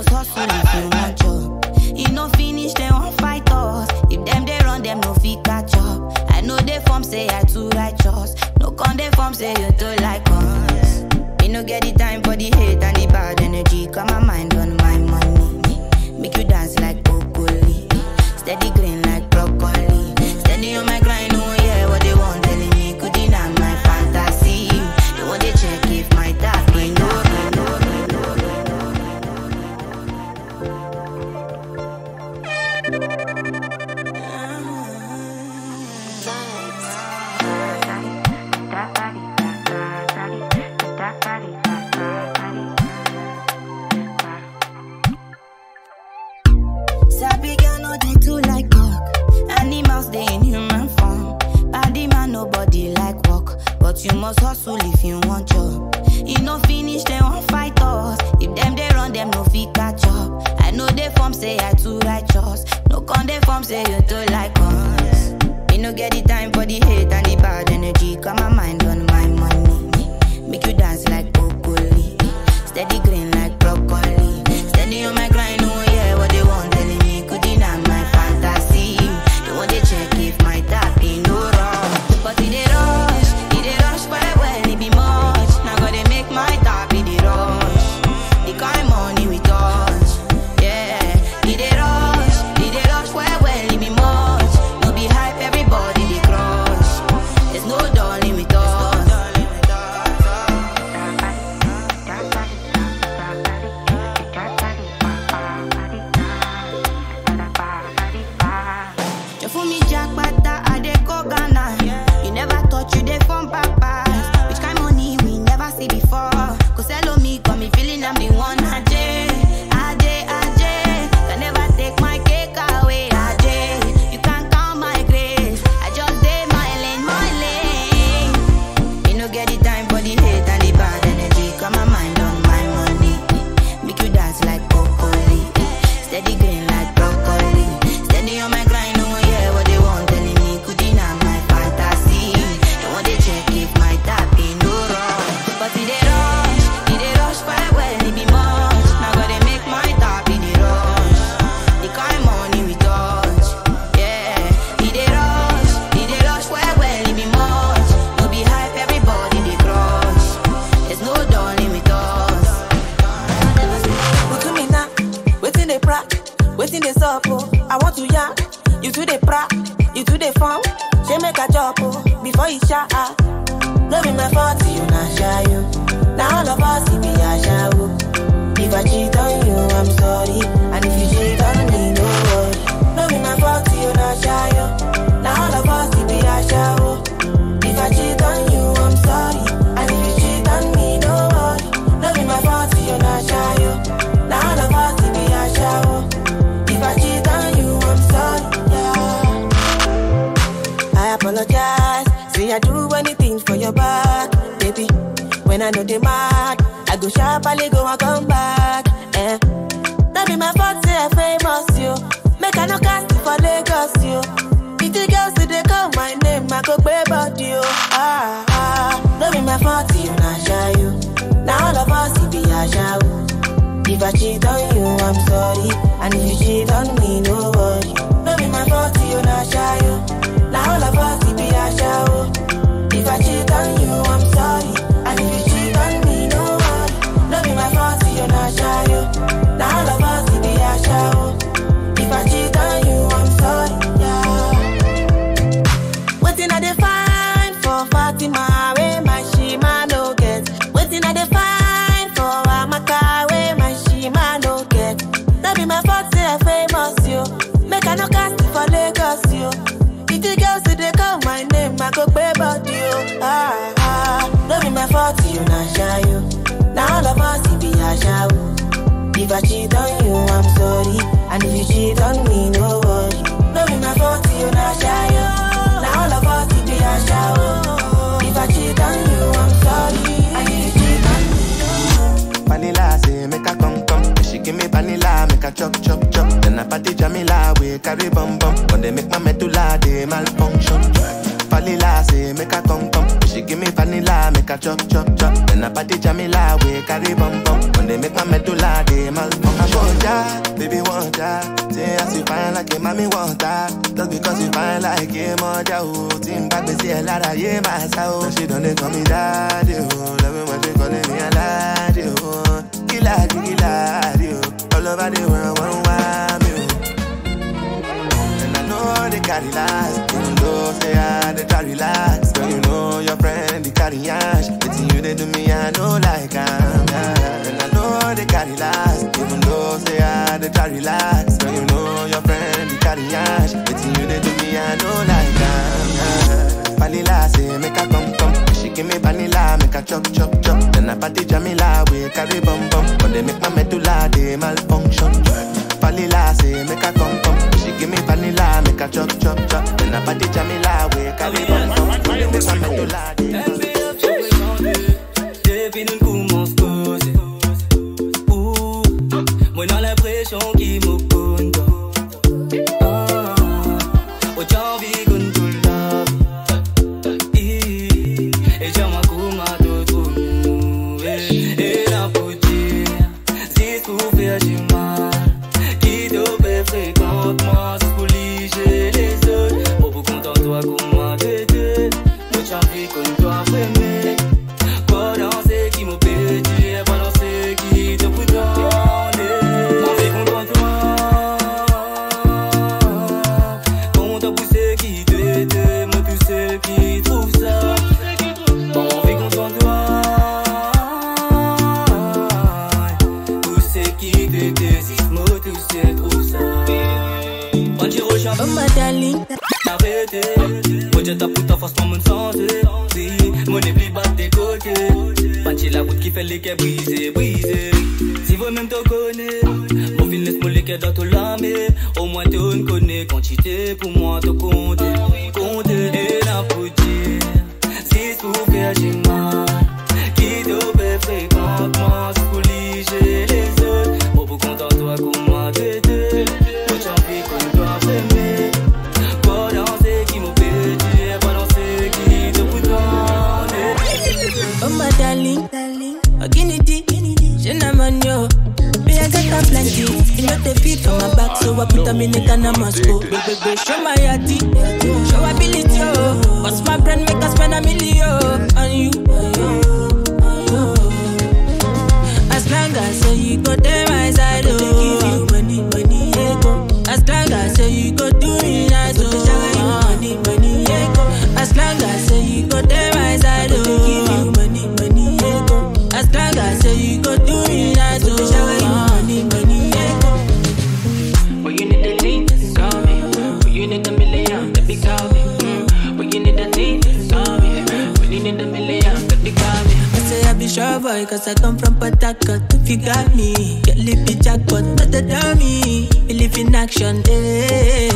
us hustle if you want job. You no finish, they won't fight us. If them they run, them no fit catch up. I know they form say I too righteous. No con they form say you too like us. You no get the time for the hate and the bad energy. Come on, must hustle if you want job. You no finish, they won't fight us. If them they run, them no fit catch up. I know they form say I too righteous. No con they form say you too like us. Me no get the time for the hate for Fatima, where my shima no get. Waiting at the fine for Amaka, where my shima no get. That be my fault, say I famous you. Make I no cast for Lagos you. If the girls see they call my name, I go pay about you. Ah ah, no be my fault, you not shy you. Now all of us be a show. If I cheat on you, I'm sorry. And if you cheat on me, no worry. No be my fault, you not shy. Now all of us be a show. I cheat on you, I'm sorry. If you cheat on me, Vanilla say make a come come. She give me vanilla, make a chop chop chop. Then I party Jamila, we carry bum bum. When they make my medulla, they malfunction. Vanilla say make a come come. She give me vanilla, make a chop chop chop. Then I party Jamila, we carry bum bum. When they make my medulla, they malfunction. Want ya, baby want ya. Say as you fine like a mommy want that. Just because you fine like a mother, oh. Team back, they say a lot of yeah, my soul. She don't they call me daddy, oh. Love me when they calling me a laddie, oh. Killer, killer, oh. All over the world, one why carry last, even though say I they try relax. Girl, you know your friend, they carry ash. It's you they do me, I know like I'm. And I know they carry last, even though say I they try relax. Girl, you know your friend, they carry ash. It's you they do me, I know like I'm. Vanilla say make a come come. She give me vanilla, make a chop chop chop. Then I party Jamila, we carry bum bum. When they make my medulla, they malfunction. Vanilla say make a come come. Give me vanilla, make a chop, chop, chop. Then I body jamila, we carry on. Only the one to lie. Devine une commence cause Ouh, moi dans la pression qui me mon santé. Si, mon bas de tes côtés. Panchi la route qui fait les quais brisés. Si vous-même te connaissez, mon film laisse-moi les quais dans ton lame. Au moins tu me connais quantité pour moi te compter. Compter et la poudre. Si souffrir j'ai mal. Qui te fait fréquentement, of Moscow. Baby, baby, show my yachty, show ability, oh. My brand, make us spend a million on you. As long as you go there my side, oh. Cause I come from Port. If you got me, get lippy jackpot, better than me. Believe in action, eh.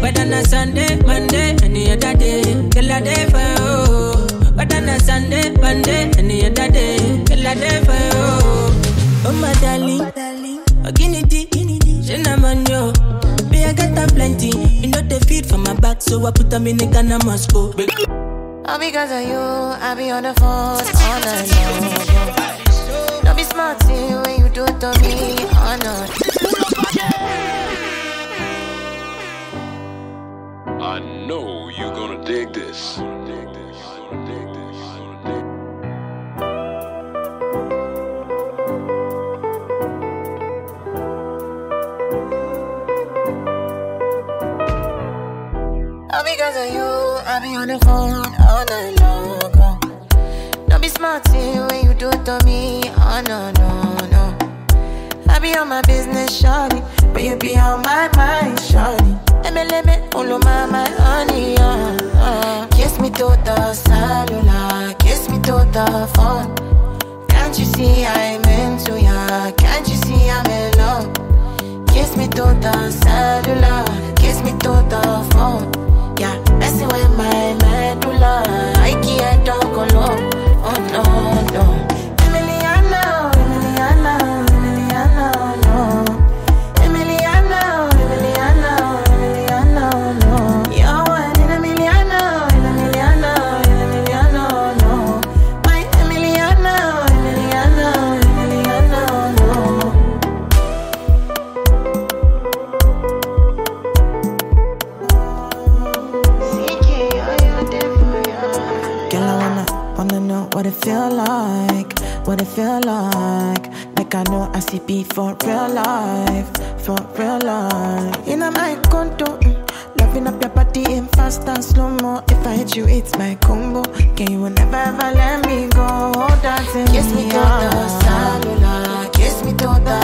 Whether na Sunday, Monday, any other day, girl a day for you. Whether na Sunday, Monday, any other day, girl a day for you. Oh my darling, oh guinea je n'aime yo. Me I got a plenty, you know the feed for my back, so I put them in the of Moscow. All because of you, I be on the phone all night long. Don't be smart eh, when you do it to me, oh no. I know you're gonna dig this. All because of you, I be on the phone all night long. oh. Don't be smart when you do it to me, oh no, no, no. I be on my business, shawty, but you be on my mind, shawty. MLM, my, my honey, uh, uh. Kiss me to the cellular, kiss me to the phone. Can't you see I'm into ya? Can't you see I'm in love? Kiss me to the cellular, kiss me to the phone. Yeah, messing with my medulla. I can't talk alone. Oh no, no. Feel like, what it feel like. Like I know I see beat for real life, for real life. In my condo, mm, loving up your body in fast and slow mo. If I hit you, it's my combo. Can you never ever let me go? Dancing Kiss me to the cellular, kiss me to the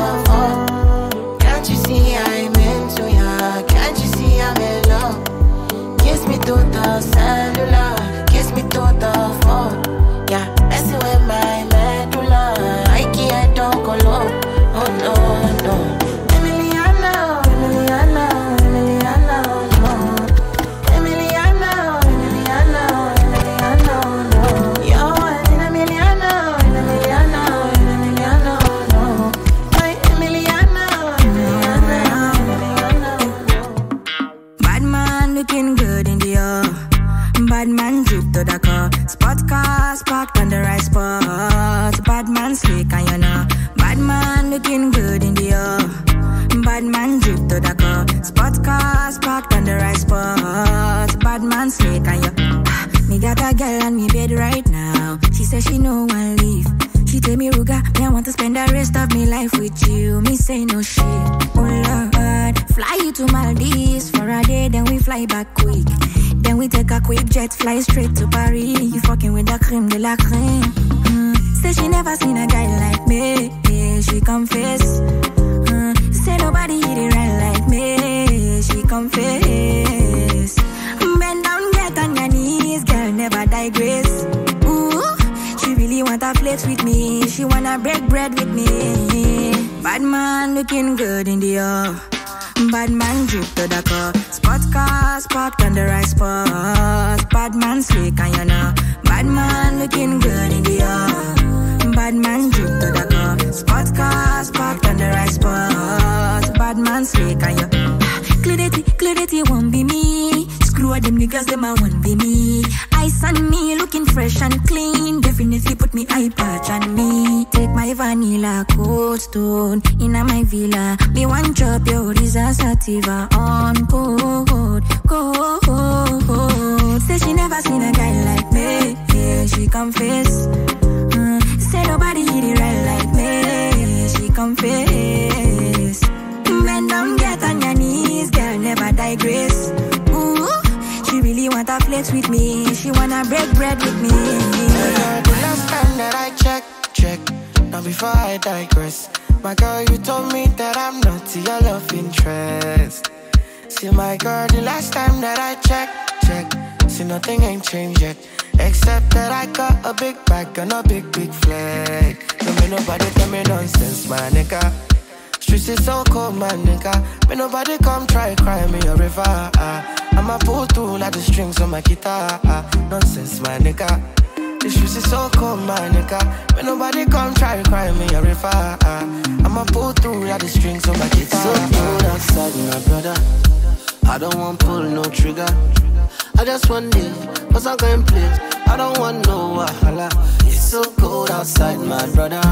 outside, my brother.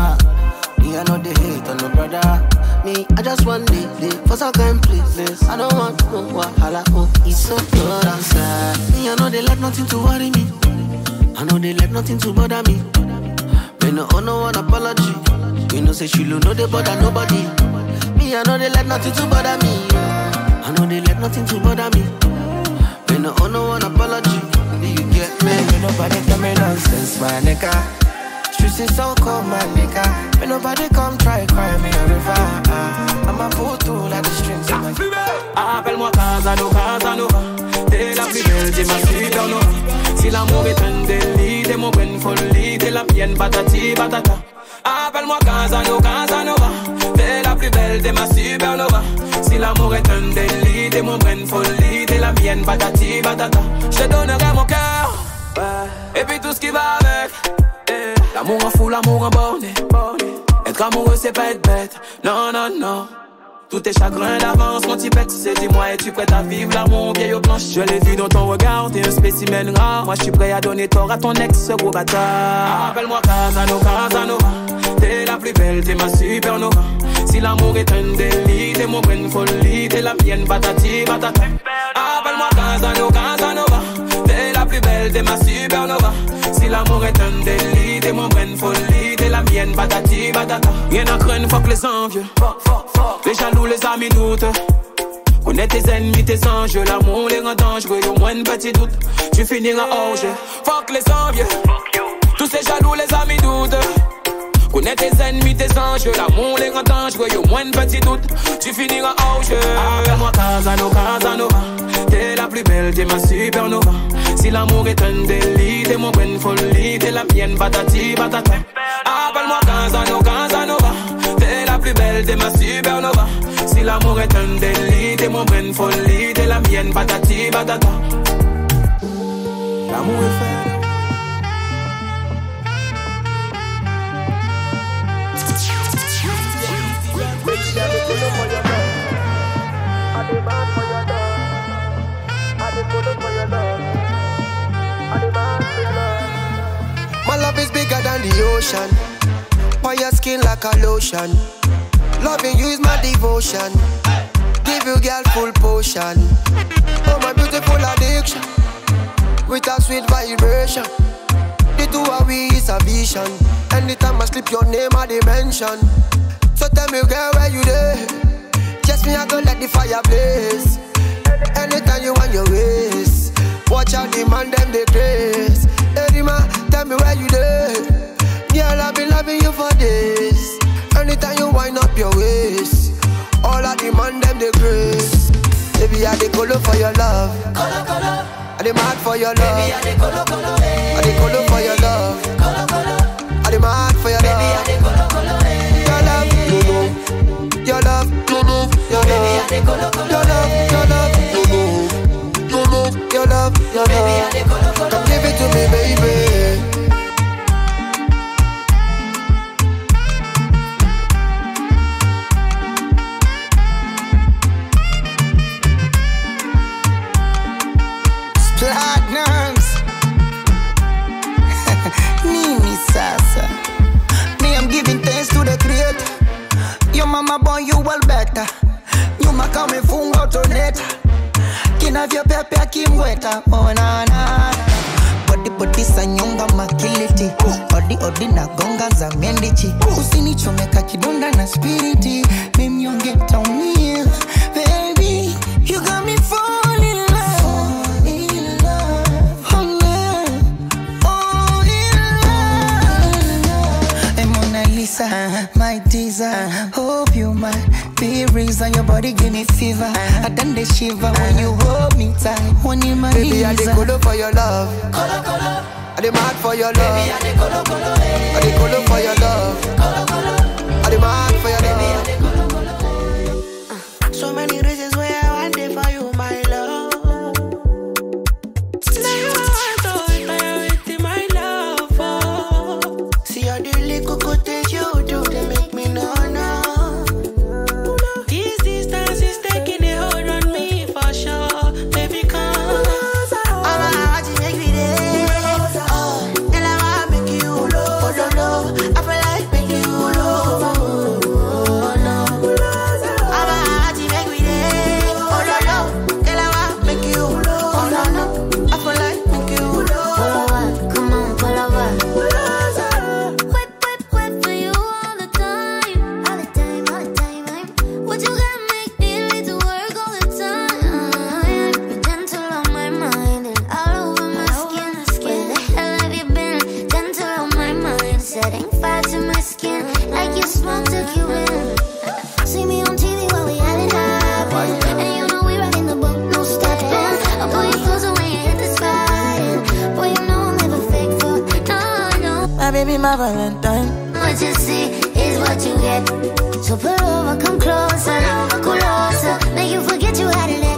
Me, I know the hate on no brother. Me, I just want live, cause I'm going places. I don't want no wahala. Oh, it's so cold outside. Me, I know they let nothing to worry me. I know they let nothing to bother me. Me no owe no one apology. You know say she no they bother nobody. Me I know they let nothing to bother me. I know they let nothing to bother me. Me no owe no one apology. Do you get me? Me nobody tell me nonsense, my nigga. Streets is so cold, my nigga. Me nobody come try cry me a river. ah. I'ma pull through like the strings on my Appelle-moi Casano, Casanova. T'es la plus belle, t'es ma supernova. Si l'amour est un délit, t'es mon bonne folie, t'es la mienne, patati patata. Appelle-moi Casano, Casanova. T'es la plus belle, t'es ma supernova. Si l'amour est un délit, t'es mon bonne folie, t'es la mienne, patati patata. Je te donnerai mon cœur, et puis tout ce qui va avec. L'amour en fou, l'amour en borné. Être amoureux, c'est pas être bête. Non, non, non. Tous tes chagrins d'avance quand tu pètes, c'est dis-moi, es-tu prête à vivre l'amour vieille aux planches Je l'ai vu dans ton regard, t'es un spécimen rare. Moi, je suis prêt à donner tort à ton ex, ce gros bâtard. Appelle-moi Casano, Casanova. T'es la plus belle, t'es ma supernova. Si l'amour est un délit, t'es mon bonne folie, t'es la mienne, patati patata. Appelle-moi Casano, Casanova. Plus belle, t'es ma supernova. Si l'amour est un délit, t'es mon bonne folie, t'es la mienne, patati patata. Rien à craindre, fuck les envieux. Les jaloux, les amis doutent. Connais tes ennemis, tes anges, l'amour les rend dangereux, au moins petit doute, tu finiras jeu. Fuck les envieux, tous ces jaloux, les amis doutent. Connais tes ennemis, tes anges, l'amour les rend dangereux, au moins un petit doute, tu finiras hors jeu. Appelle-moi Casano, Casanova, t'es la plus belle, t'es ma supernova. Si l'amour est un délit, t'es mon bonne folie, t'es la mienne, patati patata. Appelle-moi Casano, Casanova, t'es la plus belle, t'es ma supernova. Si l'amour est un délit, t'es mon bonne folie, t'es la mienne, patati patata. L'amour est fait. My love is bigger than the ocean. On your skin like a lotion. Loving you is my devotion. emotion. Oh, my beautiful addiction. With a sweet vibration. The two of we is a vision. Anytime I slip your name, I dimension. So tell me, girl, where you there? Just me, I go let the fire blaze. Anytime you want your ways. Watch out, the man, them they grace. Man, tell me where you there? Girl, I've been loving you for days. Anytime you wind up your waist. All I demand them the grace. Baby, I the color for your love. Color, color. I the mad for your love. Baby, I the color, color. I the color for your love. Baby, I the color, color. Your love, no, no. Your love, no, no. Your love, Baby, I the color, color. Your love, your love, no, no. Your love, your love, your love. Baby, I the color, color. Come give it to me, baby. Yo mama boy you well better. Nyuma kama umefunga utoneta. Kinavyopepea kimweta Oh Body sa nyonga makiliti. Odi odi na gonga za mendichi. Usinichomeka kidonda na spiriti. Mimnyonge taumia Mona Lisa, my teaser. Hope you might be reason your body give me fever. I done the shiver when you hold me tight. When you my Baby, I the color for your love. Color, color. I the mad for your love. Baby, I the color, color. I the color for your love. Color, color. I the mad for your love. So many My Valentine. What you see is what you get. So pull over, come closer, closer. Make you forget you had an ex.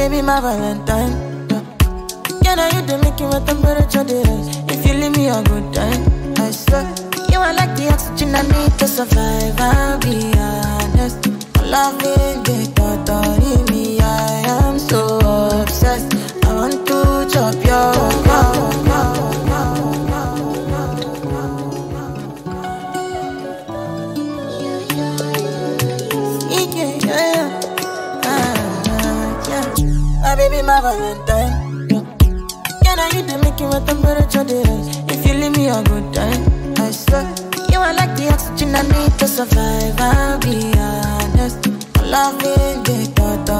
Baby, my Valentine. My temperature rise. If you leave me a good time, I swear. You are like the oxygen I need to survive. I'll be honest. Loving the thought dey. If you leave me a good time, I swear. You are like the oxygen I need to survive. I'll be honest. Love Loving the thought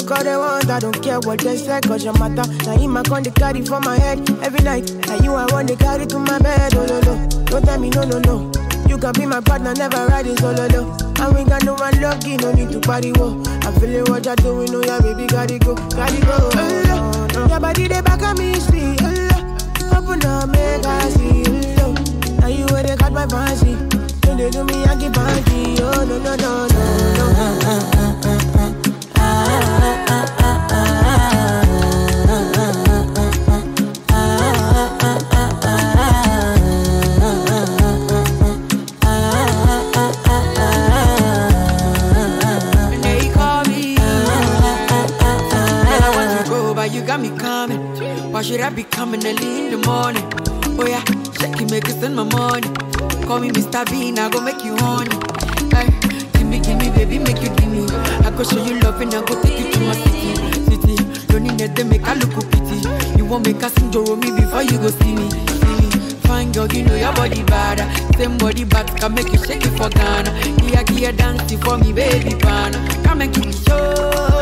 talk all they want, I don't care what they say, cause your matter. Now in my con they carry for my head every night. Now you I want to carry to my bed, oh no no. Don't tell me no no no. You can be my partner, never ride it oh, solo low. And we got no one lucky, no need to party whoa. I'm feeling what you're doing, oh yeah, baby, gotta go, gotta go. Oh, no. Your body they back at me, speed. Oh, open up, make I see. Oh, now you where they got my fancy. Don't they do me, I keep panty. Oh no no no no Bean, I go? Oh. Call me Mr. V now make you honey. Hey, give me, give me, baby, make you give me. I go show you love and I go take you to my city, city. Don't need they make I look pity. You won't make a sing me before you go see me, see me. Fine girl, you know your body bad. Same body back can make you shake it for Ghana. Here, here, dancing for me, baby pan. Come and give me show.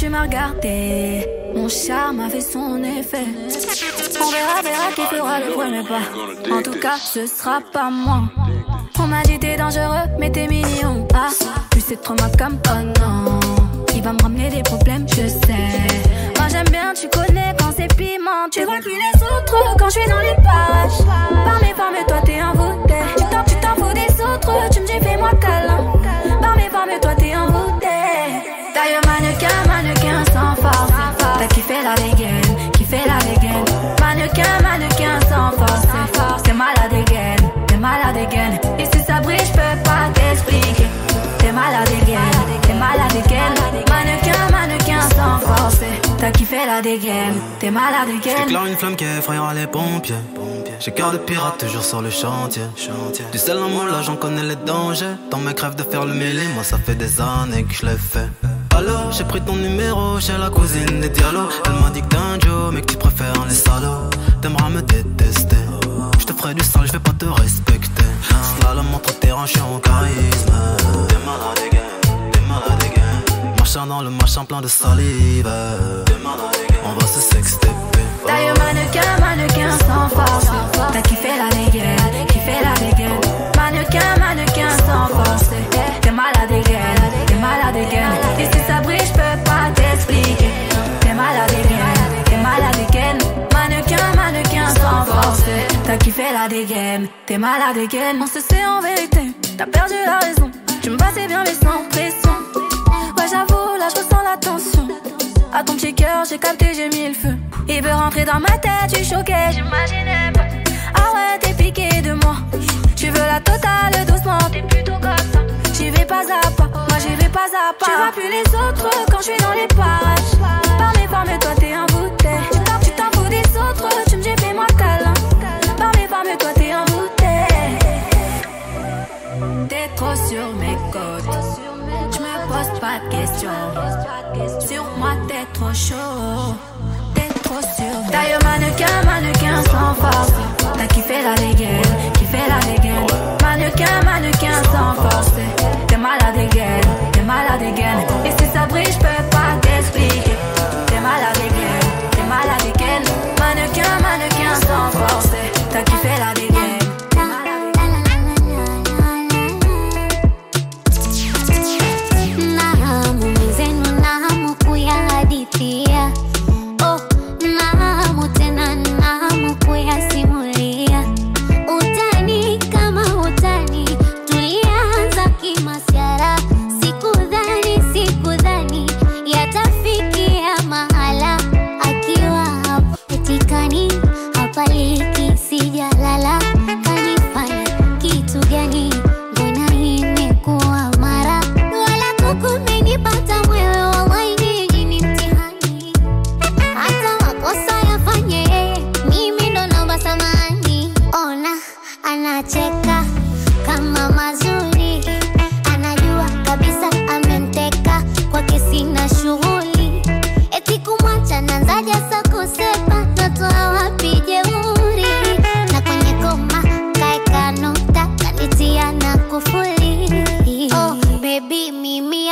Tu m'as regardé. Mon charme a fait son effet. On verra, verra qui fera le premier pas. En tout cas, ce sera pas moi. On m'a dit t'es dangereux, mais t'es mignon. Ah, tu sais trop ma comme oh non. Il va me ramener des problèmes, je sais. Moi j'aime bien, tu connais quand c'est piment. Tu vois plus les autres quand je suis dans les pages. Par mes formes, toi t'es envoûté. Tu t'en, tu t'en fous des autres, tu me dis fais-moi câlin. Par mes formes, toi t'es envoûté. D'ailleurs, mannequin Dégaine, t'es malade again. J'éclaire une flamme qui effrayera les pompiers. J'ai cœur de pirate toujours sur le chantier. Du sel en moi là j'en connais les dangers. Dans mes crèves de faire le mêlé, moi ça fait des années que je l'ai fait. Alors j'ai pris ton numéro chez la cousine des dialogues. Elle m'a dit que t'es un Joe mais que tu préfères les salauds. T'aimeras me détester. Je te ferai du sale, je vais pas te respecter. Slalom entre tes hanches en charisme. T'es malade again, t'es malade again. Marchant dans le machin plein de salive. T'es malade. On va mannequin, mannequin sans force. T'as kiffé la dégaine, kiffé la dégaine. Mannequin, mannequin sans force. T'es malade again, t'es malade again. Et si ça brille, je peux pas t'expliquer. T'es malade t'es malade again. Mannequin, mannequin sans force. T'as kiffé la dégaine, t'es malade again. On se sait en vérité, t'as perdu la raison. Tu me passais bien, mais sans pression. Ouais, j'avoue, là, je ressens la tension. À ton petit cœur, j'ai capté, j'ai mis le feu. Il veut rentrer dans ma tête, suis choquée, j'imaginais pas. Ah ouais, t'es piqué de moi. Tu veux la totale doucement, t'es plutôt comme. J'y vais pas à pas, moi j'y vais pas à pas. Tu vois plus les autres quand je suis dans les parages. Par mes formes, toi t'es envoûté. Questions. Sur moi, t'es trop chaud. T'es trop sur D'ailleurs, mannequin, mannequin sans force. T'as kiffé la dégaine, kiffé la dégaine. Mannequin, mannequin sans force. T'es malade again, t'es malade again. Et si ça brille, je peux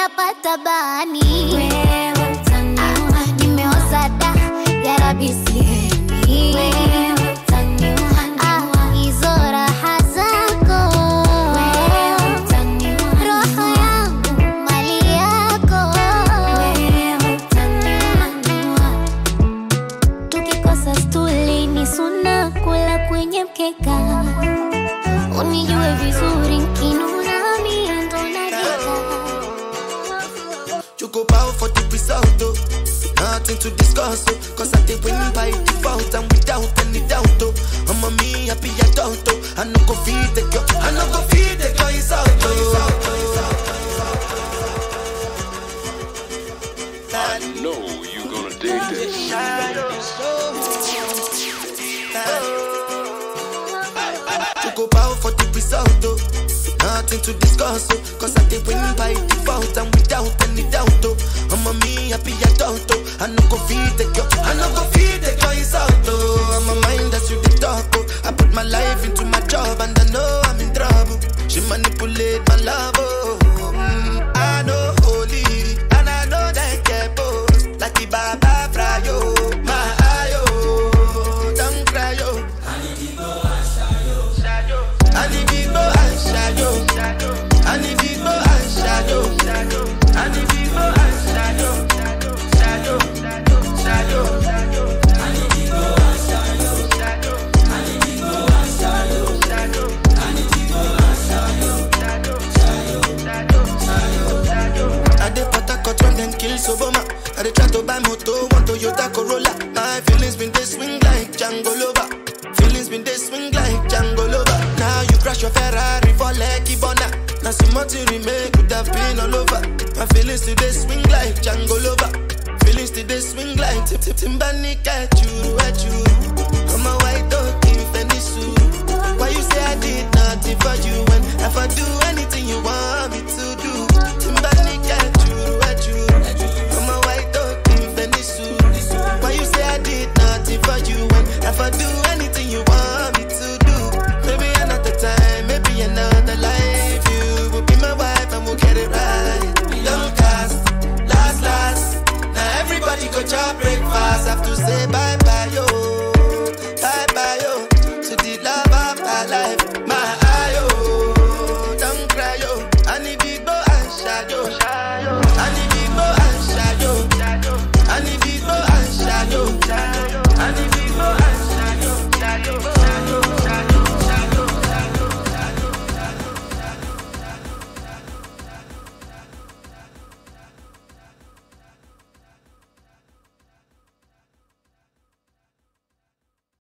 napata bani wewe mtani nimeozada Wewe discuss, oh. Cause I did win by default and without any doubt, oh. I'm a me happy adult, oh. I no go feed the girl, I no go feed the girl, it's out, oh. I know you gonna dig this. You go bow for the result, oh. Nothing to discuss, oh. Cause I did win by default and without any doubt, oh. I'm a me happy oh. I no go feed the girl, I no go feed the girl, it's out, oh. I'm a mind that's you the talk, oh. I put my life into my job and I know I'm in trouble. She manipulate my love, oh. Nothing remain could have been all over. My feelings today swing like Django over. Feelings today swing like Tip Tip Timbani at you, at you. Come on, why don't you finish soon? Why you say I did nothing for you when if I do anything you want me to?